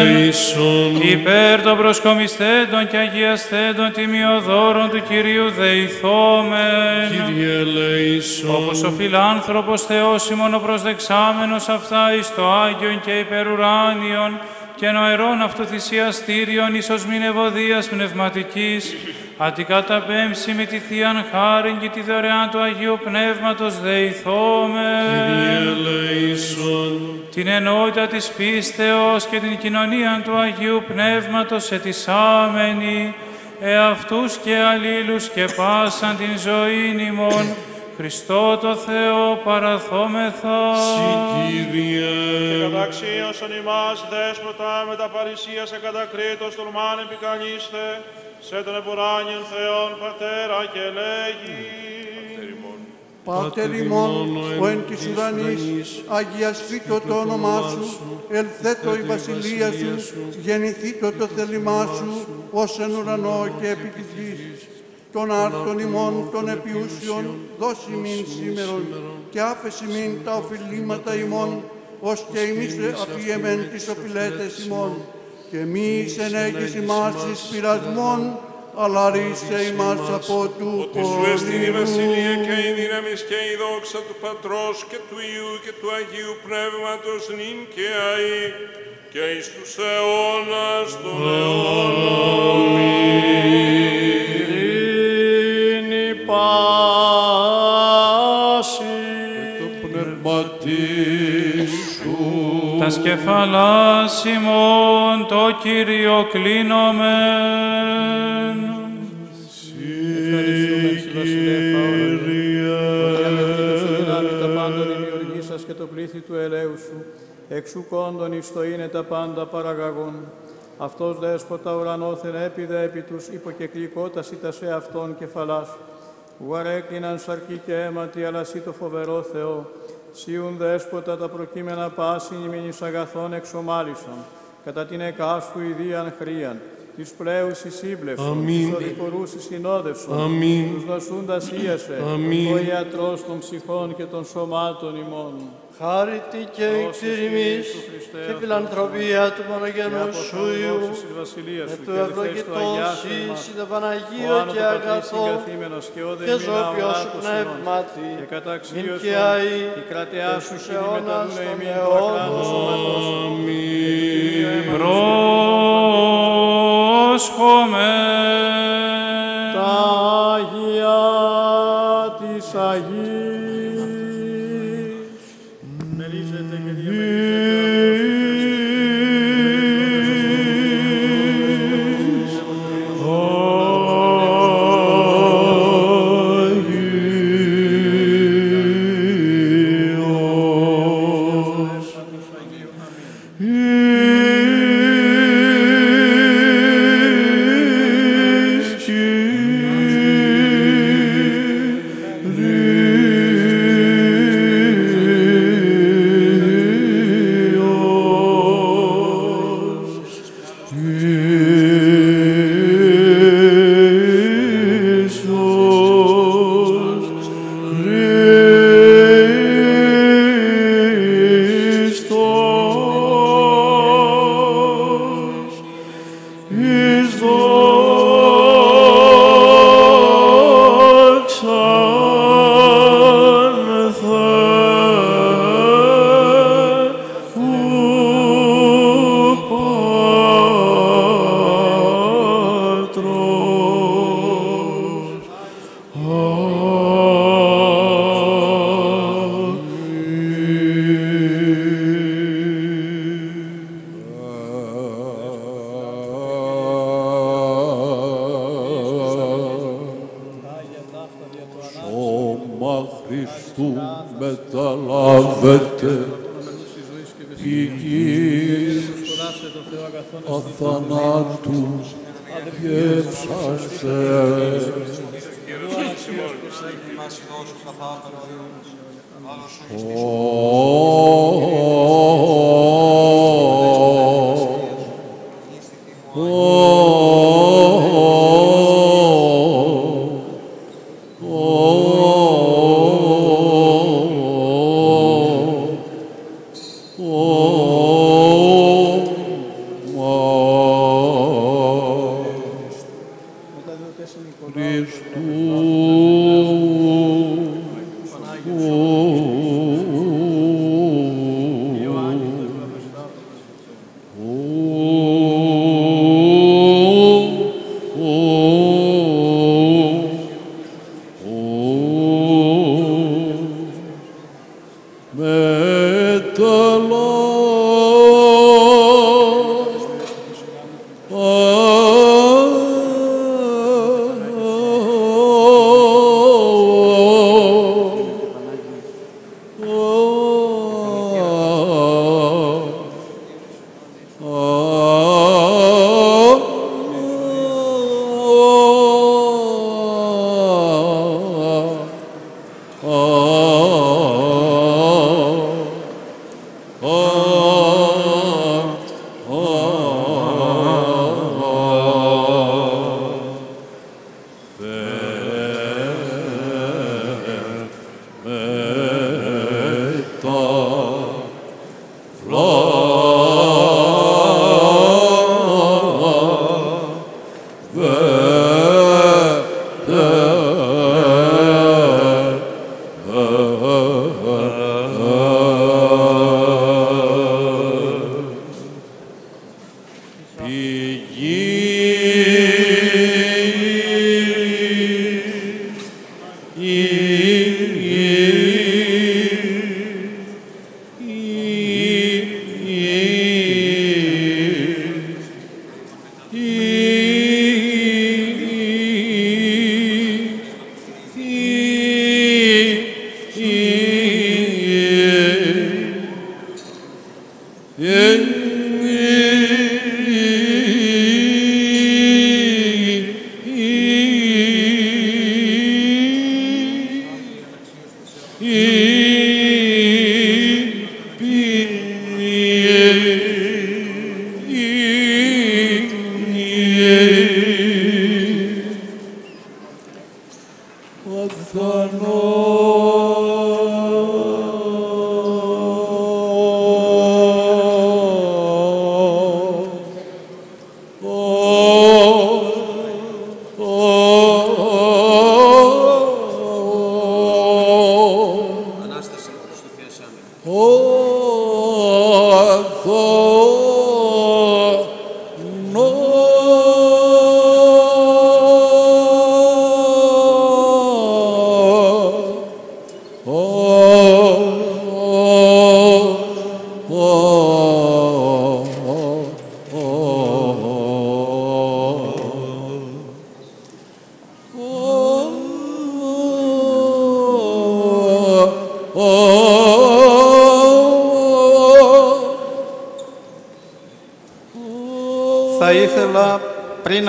Ελέησον. Υπέρ των προσκομιστέντων και αγιαστέντων τιμιοδόρων του Κυρίου δεηθόμεν. Κύριε ελέησον. Όπως ο φιλάνθρωπος Θεός ημών ο προσδεξάμενος αυτά εις το Άγιον και υπερουράνιον και νοερών αυτού θυσιαστήριον εις ως μην ευωδίας πνευματικής, αντικαταπέμψει με τη Θείαν χάριν και τη δωρεάν του Αγίου Πνεύματος δεηθόμεν. Κύριε ελέησον. την ενότητα της πίστεως και την κοινωνία του Αγίου Πνεύματος ετισάμενη, εαυτούς και αλλήλους και πάσαν την ζωή ημών, Χριστό το Θεό παραθόμεθα. Συ Κύριε. Καταξίωσον ημάς δέσποτα με τα παρησίασε κατακρίτως τολμάν επικαλείστε, σε τον εμποράνιον Θεόν Πατέρα και λέγει. Πάτερ ημών, ο εν της ουρανής, αγιαστήτω το όνομά σου, ελθέτω η βασιλεία σου, γεννηθήτω το θέλημά σου, ως εν ουρανό και επί της γης. Των άρτων ημών των επιούσιων, δώσει μην σήμερον, και άφεση μην τα οφειλήματα ημών, ως και εμείς αφιεμέν τις οφειλέτες ημών, και μη εις ενέγγις ημάς εις πειρασμών, αλλά ρίσε ημάς από του Ότι σου έστειλε η βασιλεία και η δύναμη και η δόξα του Πατρός και του Υιού και του Αγίου Πνεύματος νυν και αεί και εις τους αιώνας των αιώνων. Πάση. Το πνεύμα σου. Τα τας κεφαλάς ημών το Κύριο κλείνομεν. Ευχαριστούμε στη βασιλεύα Δυνάμει τα πάντων δημιουργήσας και το πλήθη του ελέου σου, εξού κόντων εις το είναι τα πάντα παραγαγών. Αυτός δέσποτα ουρανόθεν έπιδε επί τους υποκεκλικότας ήττα σε αυτόν κεφαλάς. Ουαρέκλειναν σαρκή και αίματι, αλλά σύ το φοβερό Θεό. Σίουν δέσποτα τα προκείμενα πάση ημινής αγαθών εξομάλισον, κατά την εκάστου ιδίαν χρίαν, της πλέους σύμπλευσον, Αμήν. της οδηπορούς συνόδευσον, Αμήν. τους νοσούντας ίασε, Αμήν. ο ιατρός των ψυχών και των σωμάτων ημών. Χάρητη και εξηρημής και φιλανθρωπία του μονογενού σου Υιού, με του ευλογητός εις τα Παναγίο και αγαθό και ζώπιο σου πνεύματι, μην και αεί η κρατεά και σου στους χείλη αιώνας μεταδούλε των ημίν το ακράτος Oh.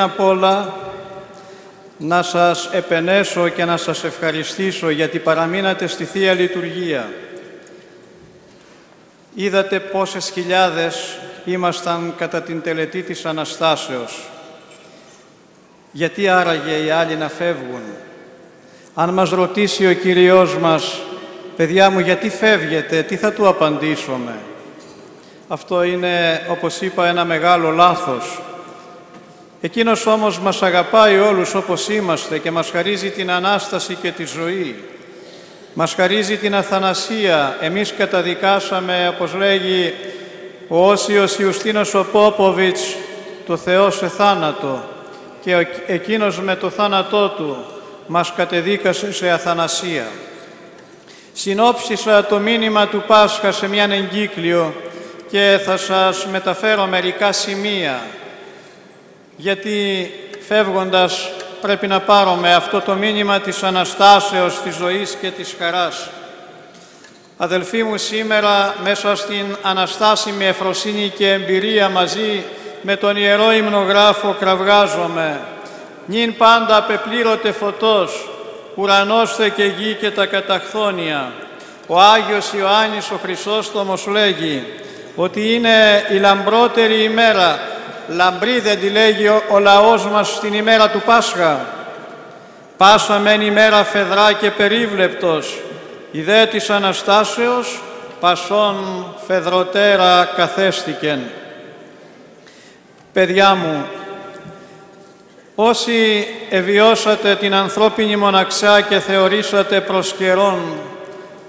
Απ' όλα να σας επενέσω και να σας ευχαριστήσω γιατί παραμείνατε στη Θεία Λειτουργία. Είδατε πόσες χιλιάδες ήμασταν κατά την τελετή της Αναστάσεως. Γιατί άραγε οι άλλοι να φεύγουν; Αν μας ρωτήσει ο Κυριός μας, παιδιά μου γιατί φεύγετε, τι θα του απαντήσουμε; Αυτό είναι, όπως είπα, ένα μεγάλο λάθος. Εκείνος όμως μας αγαπάει όλους όπως είμαστε και μας χαρίζει την Ανάσταση και τη ζωή. Μας χαρίζει την αθανασία. Εμείς καταδικάσαμε, όπως λέγει ο Όσιος Ιουστίνος ο Πόποβιτς, το Θεό σε θάνατο και ο- εκείνος με το θάνατό του μας κατεδίκασε σε αθανασία. Συνόψισα το μήνυμα του Πάσχα σε μια εγκύκλιο και θα σας μεταφέρω μερικά σημεία γιατί φεύγοντας πρέπει να πάρουμε αυτό το μήνυμα της Αναστάσεως, της ζωής και της χαράς. Αδελφοί μου, σήμερα μέσα στην αναστάσιμη εφροσύνη και εμπειρία μαζί με τον Ιερό Υμνογράφο κραυγάζομαι. Νυν πάντα απεπλήρωτε φωτός, ουρανός θε και γη και τα καταχθόνια. Ο Άγιος Ιωάννης ο Χρυσόστομος λέγει ότι είναι η λαμπρότερη ημέρα, λαμπρή δεν τη λέγει ο, ο λαός μας στην ημέρα του Πάσχα. Πάσα μεν ημέρα φεδρά και περίβλεπτος, η δε της Αναστάσεως πασόν φεδροτέρα καθέστηκεν. Παιδιά μου, όσοι εβιώσατε την ανθρώπινη μοναξιά και θεωρήσατε προς καιρόν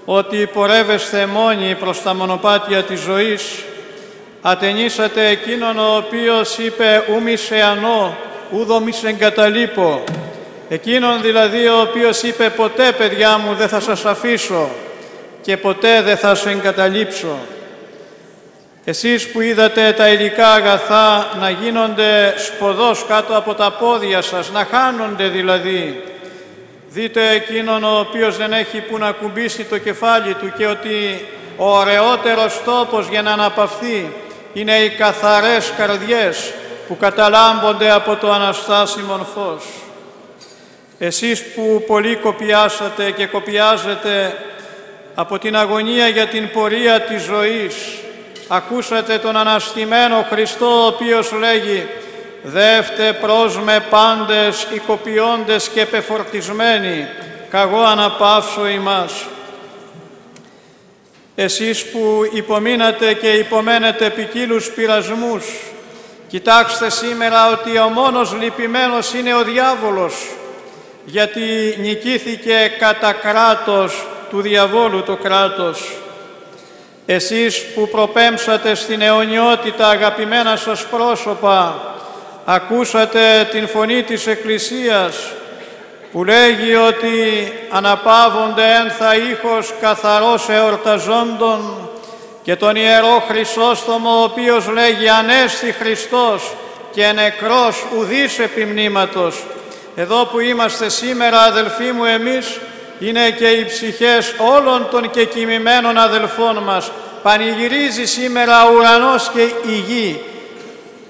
ότι πορεύεστε μόνοι προς τα μονοπάτια της ζωής, ατενίσατε εκείνον ο οποίος είπε «Ου σε ανώ, ούδο μη σε εγκαταλείπω». Εκείνον δηλαδή ο οποίος είπε «Ποτέ, παιδιά μου, δεν θα σας αφήσω και ποτέ δεν θα σε εγκαταλείψω». Εσείς που είδατε τα υλικά αγαθά να γίνονται σποδός κάτω από τα πόδια σας, να χάνονται δηλαδή, δείτε εκείνον ο οποίος δεν έχει που να κουμπίσει το κεφάλι του και ότι ο ωραιότερος τόπος για να αναπαυθεί είναι οι καθαρές καρδιές που καταλάμπονται από το Αναστάσιμον φως. Εσείς που πολύ κοπιάσατε και κοπιάζετε από την αγωνία για την πορεία της ζωής, ακούσατε τον αναστημένο Χριστό, ο οποίος λέγει «Δεύτε προς με πάντες οικοποιώντες και πεφορτισμένοι, καγώ αναπαύσω ημάς». Εσείς που υπομείνατε και υπομένετε ποικίλους πειρασμούς, κοιτάξτε σήμερα ότι ο μόνος λυπημένος είναι ο διάβολος, γιατί νικήθηκε κατά κράτος του διαβόλου το κράτος. Εσείς που προπέμψατε στην αιωνιότητα αγαπημένα σας πρόσωπα, ακούσατε την φωνή της Εκκλησίας που λέγει ότι αναπαύονται ένθα ήχος καθαρός εορταζόντων και τον Ιερό Χρυσόστομο ο οποίος λέγει Ανέστη Χριστός, και νεκρός ουδής επιμνήματος. Εδώ που είμαστε σήμερα αδελφοί μου εμείς είναι και οι ψυχές όλων των και κοιμημένων αδελφών μας. Πανηγυρίζει σήμερα ο ουρανός και η γη.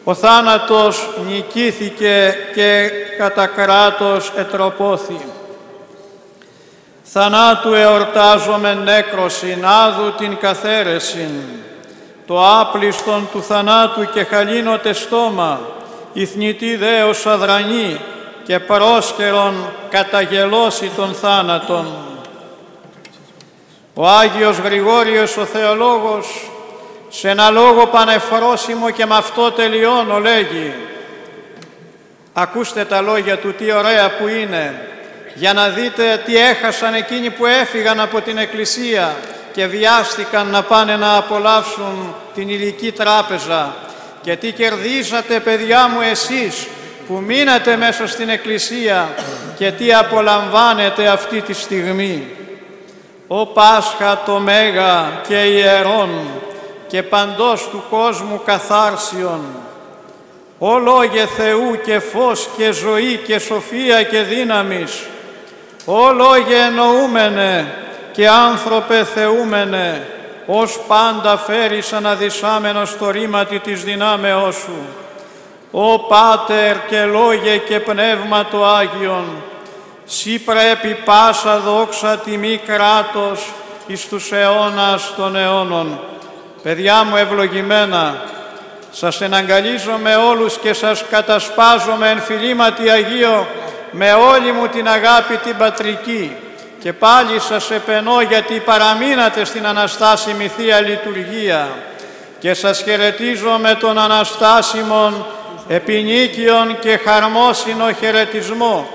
Ο θάνατος νικήθηκε και κατά κράτος ετροπόθη. Θανάτου εορτάζομαι νέκρωσιν, άδου την καθαίρεσιν. Το άπλιστον του θανάτου και χαλίνοτε στόμα, η θνητή δέος αδρανή και πρόσκαιρον καταγελώσει των θάνατων. Ο Άγιος Γρηγόριος ο Θεολόγος σε ένα λόγο πανεφρόσιμο και με αυτό τελειώνω λέγει. Ακούστε τα λόγια του τι ωραία που είναι. Για να δείτε τι έχασαν εκείνοι που έφυγαν από την Εκκλησία και βιάστηκαν να πάνε να απολαύσουν την ηλική τράπεζα. Και τι κερδίσατε παιδιά μου εσείς που μείνατε μέσα στην Εκκλησία και τι απολαμβάνετε αυτή τη στιγμή. Ο Πάσχα το Μέγα και ιερών και παντός του κόσμου καθάρσιον, ο Λόγε Θεού και φως και ζωή και σοφία και δύναμης, ο Λόγε εννοούμενε και άνθρωπε θεούμενε, ως πάντα φέρεις αναδυσάμενος στο ρήματι της δυνάμεώς σου. Ο Πάτερ και Λόγε και Πνεύμα το Άγιον, Σύ πρέπει πάσα δόξα τιμή κράτος εις τους αιώνας των αιώνων. Παιδιά μου ευλογημένα, σας εναγκαλίζω με όλους και σας κατασπάζω με ενφιλήματι Αγίο με όλη μου την αγάπη την πατρική και πάλι σας επενώ γιατί παραμείνατε στην Αναστάσιμη Θεία Λειτουργία και σας χαιρετίζω με τον Αναστάσιμον επινίκιον και χαρμόσυνο χαιρετισμό.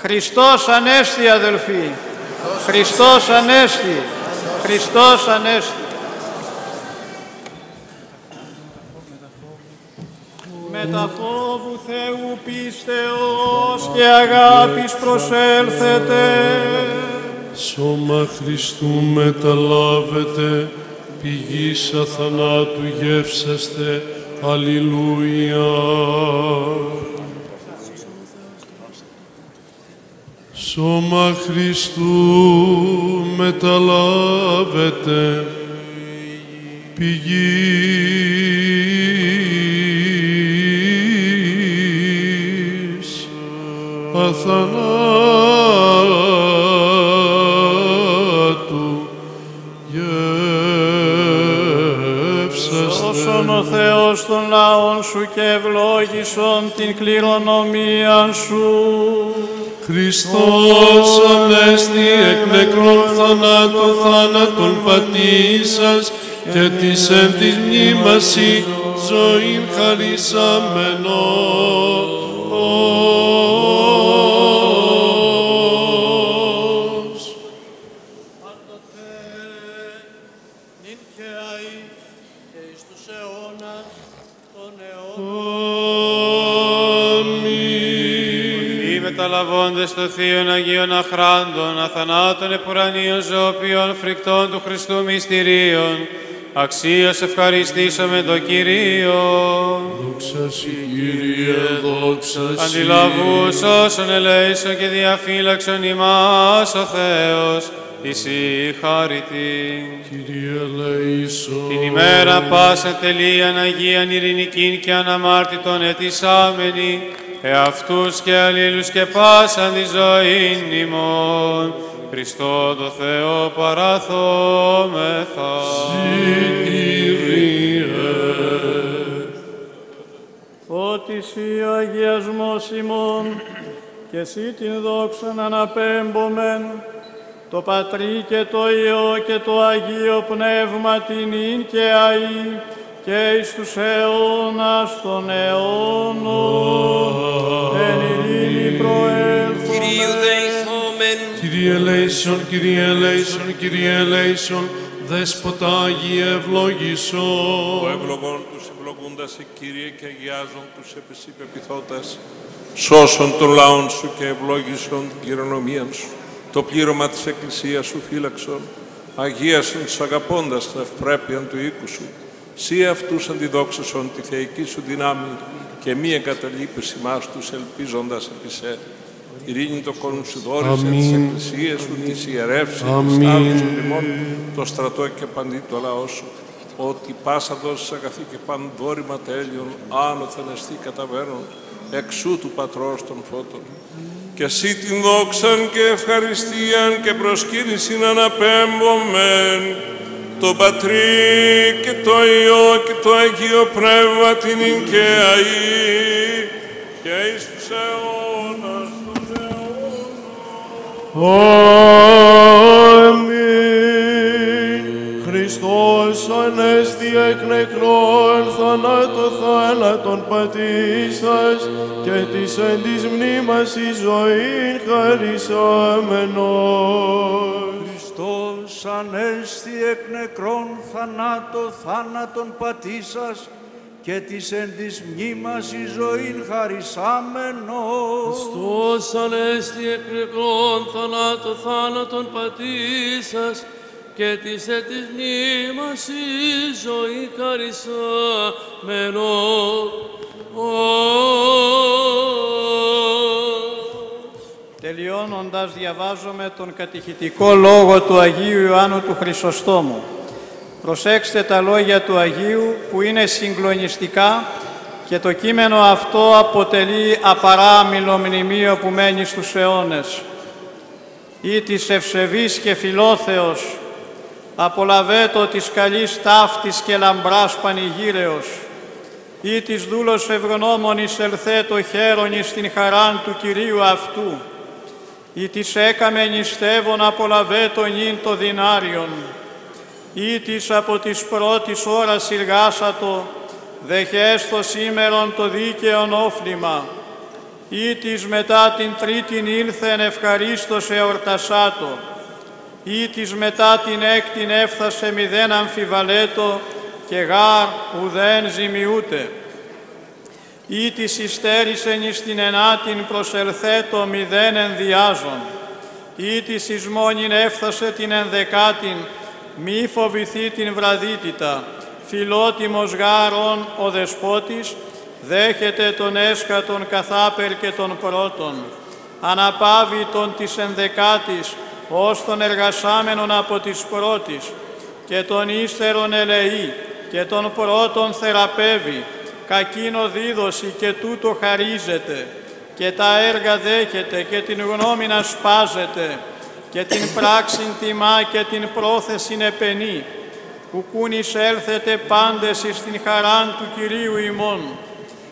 Χριστός Ανέστη αδελφοί, Χριστός Ανέστη, Χριστός Ανέστη. Με τα φόβου Θεού πίστεως και αγάπης προσέλθετε. Σώμα Χριστού μεταλάβετε, πηγής αθανάτου γεύσαστε. Αλληλούια. Σώμα Χριστού μεταλάβετε, πηγής αθανάτου γεύσαστε. Όσον ο Θεός των λαών σου και ευλόγησον την κληρονομία σου. Χριστός Ανέστη εκ νεκρών θανάτων θάνατον πατήσας και της εν της μνήμαση ζωήν χαρισάμενος. Ή μεταλαβώντες το Θείον Αγίων Αχράντων, αθανάτων επουρανίων ζωοποιών φρικτών του Χριστού μυστηρίων, αξίας ευχαριστήσαμε το Κυρίο. Δόξα Συ, Κύριε, δόξα Συ. Αντιλαβούς όσων ελέησον και διαφύλαξον ημάς ο Θεός, εις η χάρητη. Κύριε, ελέησον. Την ημέρα πάσα τελείαν Αγίαν ειρηνικήν και αναμάρτητον ετισάμενη, εαυτούς και αλλήλους και πάσαν τη ζωήν ημών, Χριστό το Θεό παραθόμεθα. Ότι σοι ο αγιασμός ημών και σύ την δόξαν αναπέμπομεν, το Πατρί και το Υιό και το Αγίο Πνεύμα την ίν και αΐ και εις τους αιώνας των αιώνων εν ειρήνη προέλθον. Κυρίου δεηθόμεν, Κύριε ελέησον, Κύριε ελέησον, Κύριε ελέησον, Δέσποτα Άγιε ευλόγησον. Ο ευλογών τους ευλογούντας σε Κύριε και αγιάζων τους επεσύ πεπιθώτας. Σώσον των λαών σου και ευλόγησον την κληρονομία σου. Το πλήρωμα της Εκκλησίας σου φύλαξον. Αγίασον τους αγαπώντας τα ευπρέπειαν του οίκου σου. Σύ αυτούς αντιδόξασον τη θεϊκή σου δυνάμει και μη εγκαταλείπεις ημάς τους ελπίζοντας επί σε. Ειρήνη το κόνου σου δόρισε, τις Αμήν. εκκλησίες σου, τις ιερεύσεις, Αμήν. τις τάβλους σου τιμών, το στρατό και παντή το λαό σου. Ότι πάσα δώσεις αγαθή και παν δόρημα τέλειων, άνωθεν εστί καταβαίνουν, εξού του Πατρός των φώτων. Και εσύ την δόξαν και ευχαριστίαν και προσκύνησιν αναπέμπομεν, το Πατρί και το Υιό και το Αγίο Πνεύμα την και αΐ και εις τους αιώνας των Αμήν. Χριστός ανέστη εκ νεκρών θανάτω θάνατον πατήσας και της εν της μνήμας η ζωήν χαρισάμενος. Χριστός ανέστη εκ νεκρών θανάτω θάνατον πατήσας και της εν της μνήμας η ζωήν χαρισάμενος. Χριστός ανέστη εκ νεκρών θανάτω θάνατον πατήσας και της εν της μνήμας η ζωή Τελειώνοντας διαβάζουμε τον κατηχητικό λόγο του Αγίου Ιωάννου του Χρυσοστόμου. Προσέξτε τα λόγια του Αγίου που είναι συγκλονιστικά και το κείμενο αυτό αποτελεί απαράμιλο μνημείο που μένει στους αιώνες. Ή της ευσεβής και φιλόθεος, απολαβέτο της καλής ταύτης και λαμπράς πανηγύρεως, ή της δούλος ευγνώμονης ελθέτω χαίρον εις την χαράν του Κυρίου αυτού, ή της έκαμε νηστεύων απολαβέτο νυν το δυνάριον, ή της από της πρώτης ώρας συργάσατο, δεχέστο σήμερον το δίκαιον όφλημα, ή της μετά την τρίτην ήλθεν ευχαρίστως εορτασάτο, ή της μετά την έκτην έφθασε μηδέν αμφιβαλέτο και γάρ ουδέν ζημιούται. Ή της υστέρησεν εις την ενάτην προσελθέτο μηδέν ενδιάζων, ή της εις μόνην έφθασε την ενδεκάτην, μη φοβηθεί την βραδύτητα, φιλότιμος γάρον ο δεσπότης, δέχεται τον έσκατον καθάπερ και τον πρώτον, αναπάβει τον της ενδεκάτης, ως τον εργασάμενον από της πρώτης, και τον ύστερον ελεεί, και τον πρώτον θεραπεύει, κακίνο δίδωση και τούτο χαρίζεται, και τα έργα δέχεται και την γνώμη να σπάζεται, και την πράξη τιμά και την πρόθεση επενεί, κουκούν εισέλθετε πάντες εις την χαράν του Κυρίου ημών,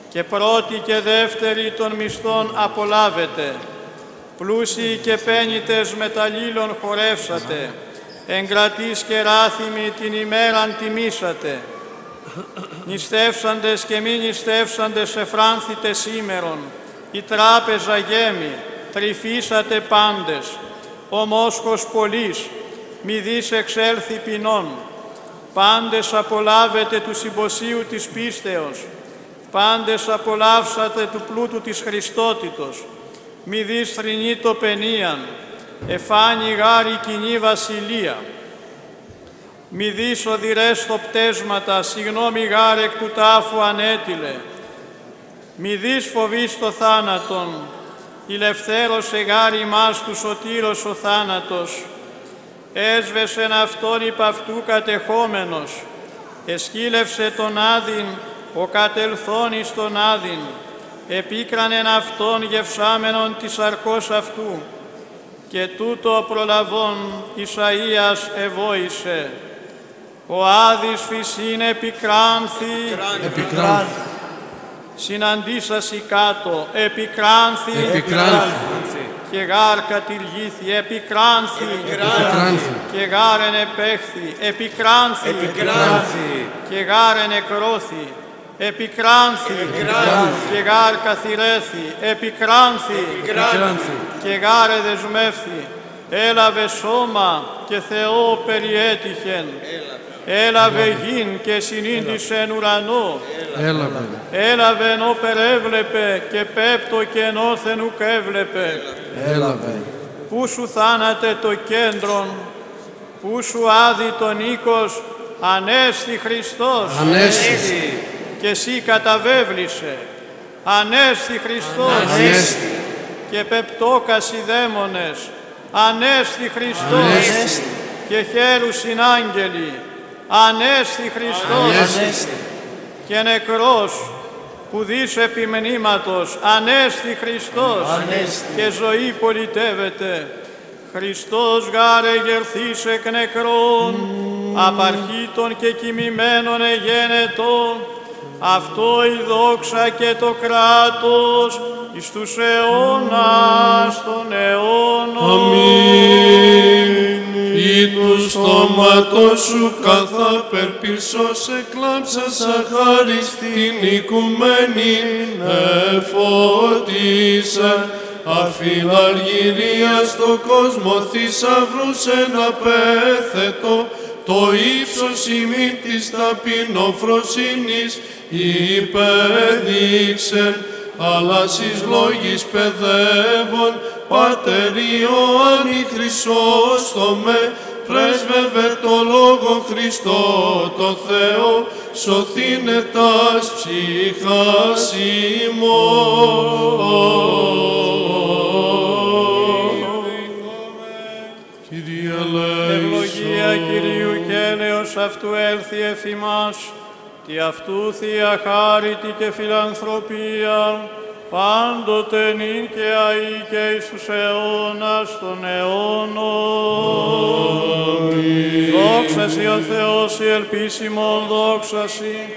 και πρώτη και δεύτερη των μισθών απολάβετε, πλούσιοι και πένιτες μεταλλήλων χορεύσατε, εγκρατής και ράθιμοι την ημέραν τιμήσατε, νηστεύσαντες και μη νηστεύσαντες εφράνθητε σήμερον, η τράπεζα γέμη, τρυφήσατε πάντες, ο μόσχος πολλής, μη δις εξέλθει ποινών, πάντες απολάβετε του συμποσίου της πίστεως, πάντες απολαύσατε του πλούτου της Χριστότητος, μη δις θρηνεί το πενίαν, εφάνει γάρη κοινή βασιλεία. Μη δεις οδυρές πτέσματα, συγγνώμη γάρ εκ του τάφου ανέτειλε. Μη δεις φοβείς το θάνατον, ηλευθέρωσε γάρι μας τους σωτήρος ο θάνατος. Έσβεσεν αυτόν υπ' αυτού κατεχόμενος, εσκύλευσε τον άδειν, ο κατελθόν εις τον άδειν, επίκρανεν αυτόν γευσάμενον της αρκός αυτού, και τούτο προλαβών Ισαΐας εβόησε. Ο άδης φυσίν επικράνθη, Επικράνθη. συναντήσασι κάτω, επικράνθη, Επικράνθη. και γάρ κατηργήθη, επικράνθη, Επικράνθη. και γάρ ενεπέχθη, επικράνθη, Επικράνθη. και γάρ ενεκρώθη, επικράνθη, και γάρ καθυρέθη, επικράνθη, Επικράνθη. και γάρ εδεσμεύθη, έλαβε σώμα και Θεό περιέτυχεν, έλαβε γην και συνήντησεν ουρανό, Έλαβε. έλαβε ενώ περέβλεπε και πέπτο και ενώθεν ουκ έβλεπε. Έλαβε. Πού σου θάνατε το κέντρον, πού σου άδει τον οίκος, ανέστη Χριστός. Ανέστη. Και εσύ καταβέβλησε, Ανέστη Χριστός. Ανέστη. Και πεπτόκας οι δαίμονες. Ανέστη Χριστός. Ανέστη. Και χέρους συνάγγελοι. Ανέστη Χριστός. Ανέστη. Και νεκρός που δεις επιμενήματος. Ανέστη Χριστός. Ανέστη. Και ζωή πολιτεύεται. Χριστός γάρε γερθείς εκ νεκρών, απαρχήτων και κοιμημένων εγένετων, αυτό η δόξα και το κράτος εις τους αιώνας των αιώνων. Αμήν. Ή του στόματος σου καθά περπυρσός εκλάψας αχάριστη οικουμένη. Εφώτισε. Αφιλαργυρία στο κόσμο θησαυρούς ένα πέθετο, το ύψος ημί της ταπεινοφροσύνης υπέδειξε, αλλά σεις λόγης παιδεύων, Πάτερ Ιωάννη Χρυσόστομε, πρέσβευε το Λόγο Χριστό το Θεό, σωθήνε τας ψυχάς ημών. Κύριε Ευλογία ελέησον. Κυρίου και έλεος αυτού έλθει εφ' ημάς, τη αυτού Θεία χάριτη και φιλανθρωπία, πάντοτε νυν και αεί και εις τους αιώνας των αιώνων. Δόξα σοι ο Θεός η ελπίσιμον, δόξα σοι.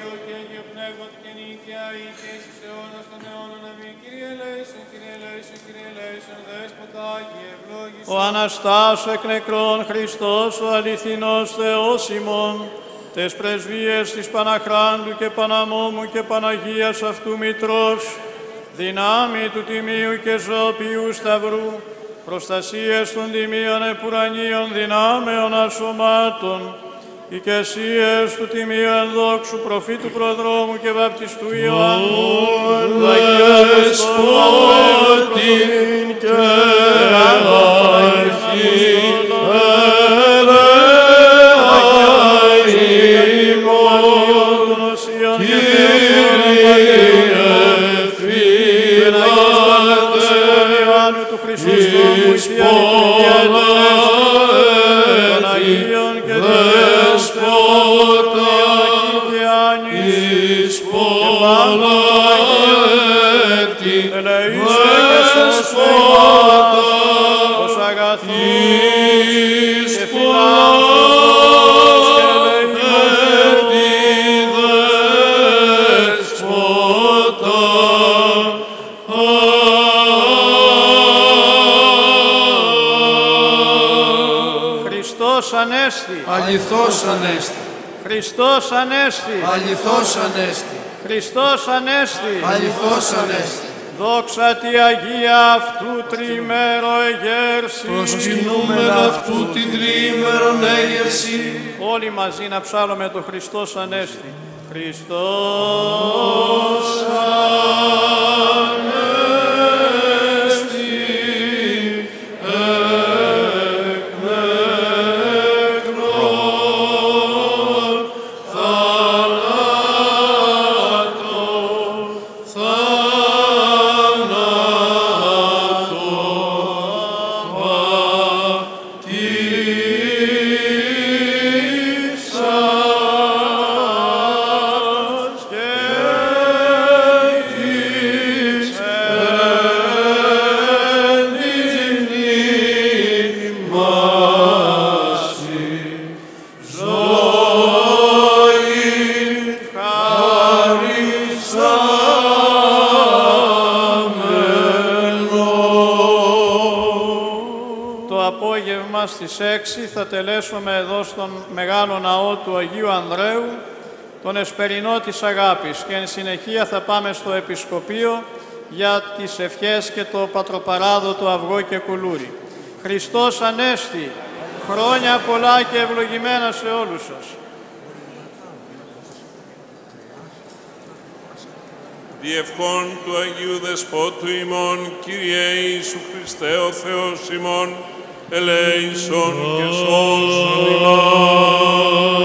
Ο Αναστάς εκ νεκρών Χριστός, ο αληθινός Θεός ημών, τες πρεσβείες της Παναχράντου και Παναμόμου και Παναγίας αυτού Μητρός, δυνάμει του Τιμίου και Ζωοποιού Σταυρού, προστασίες των Τιμίων Επουρανίων δυνάμεων ασωμάτων, οικεσίες του Τιμίου Ενδόξου Προφήτου Προδρόμου και Βαπτιστού Ιωάννου, του Αγίου Αποστόλου και του Αληθώς Ανέστη. Χριστός Ανέστη. Αληθώς Ανέστη. Χριστός Ανέστη. Αληθώς Ανέστη. Δόξα τη Αγία αυτού τριημέρο εγέρση. Προσκυνούμεν αυτού την τριήμερον έγερση Όλοι μαζί να ψάλλουμε το Χριστός Ανέστη. Χριστός Το θα τελέσουμε εδώ στον Μεγάλο Ναό του Αγίου Ανδρέου τον Εσπερινό της Αγάπης και εν συνεχεία θα πάμε στο Επισκοπείο για τις ευχές και το πατροπαράδοτο αυγό και κουλούρι. Χριστός Ανέστη, χρόνια πολλά και ευλογημένα σε όλους σας. Διευχών του Αγίου Δεσπότου ημών, Κύριε Ιησού Χριστέ ο Θεός ημών, ελέησον και σώσον ημών.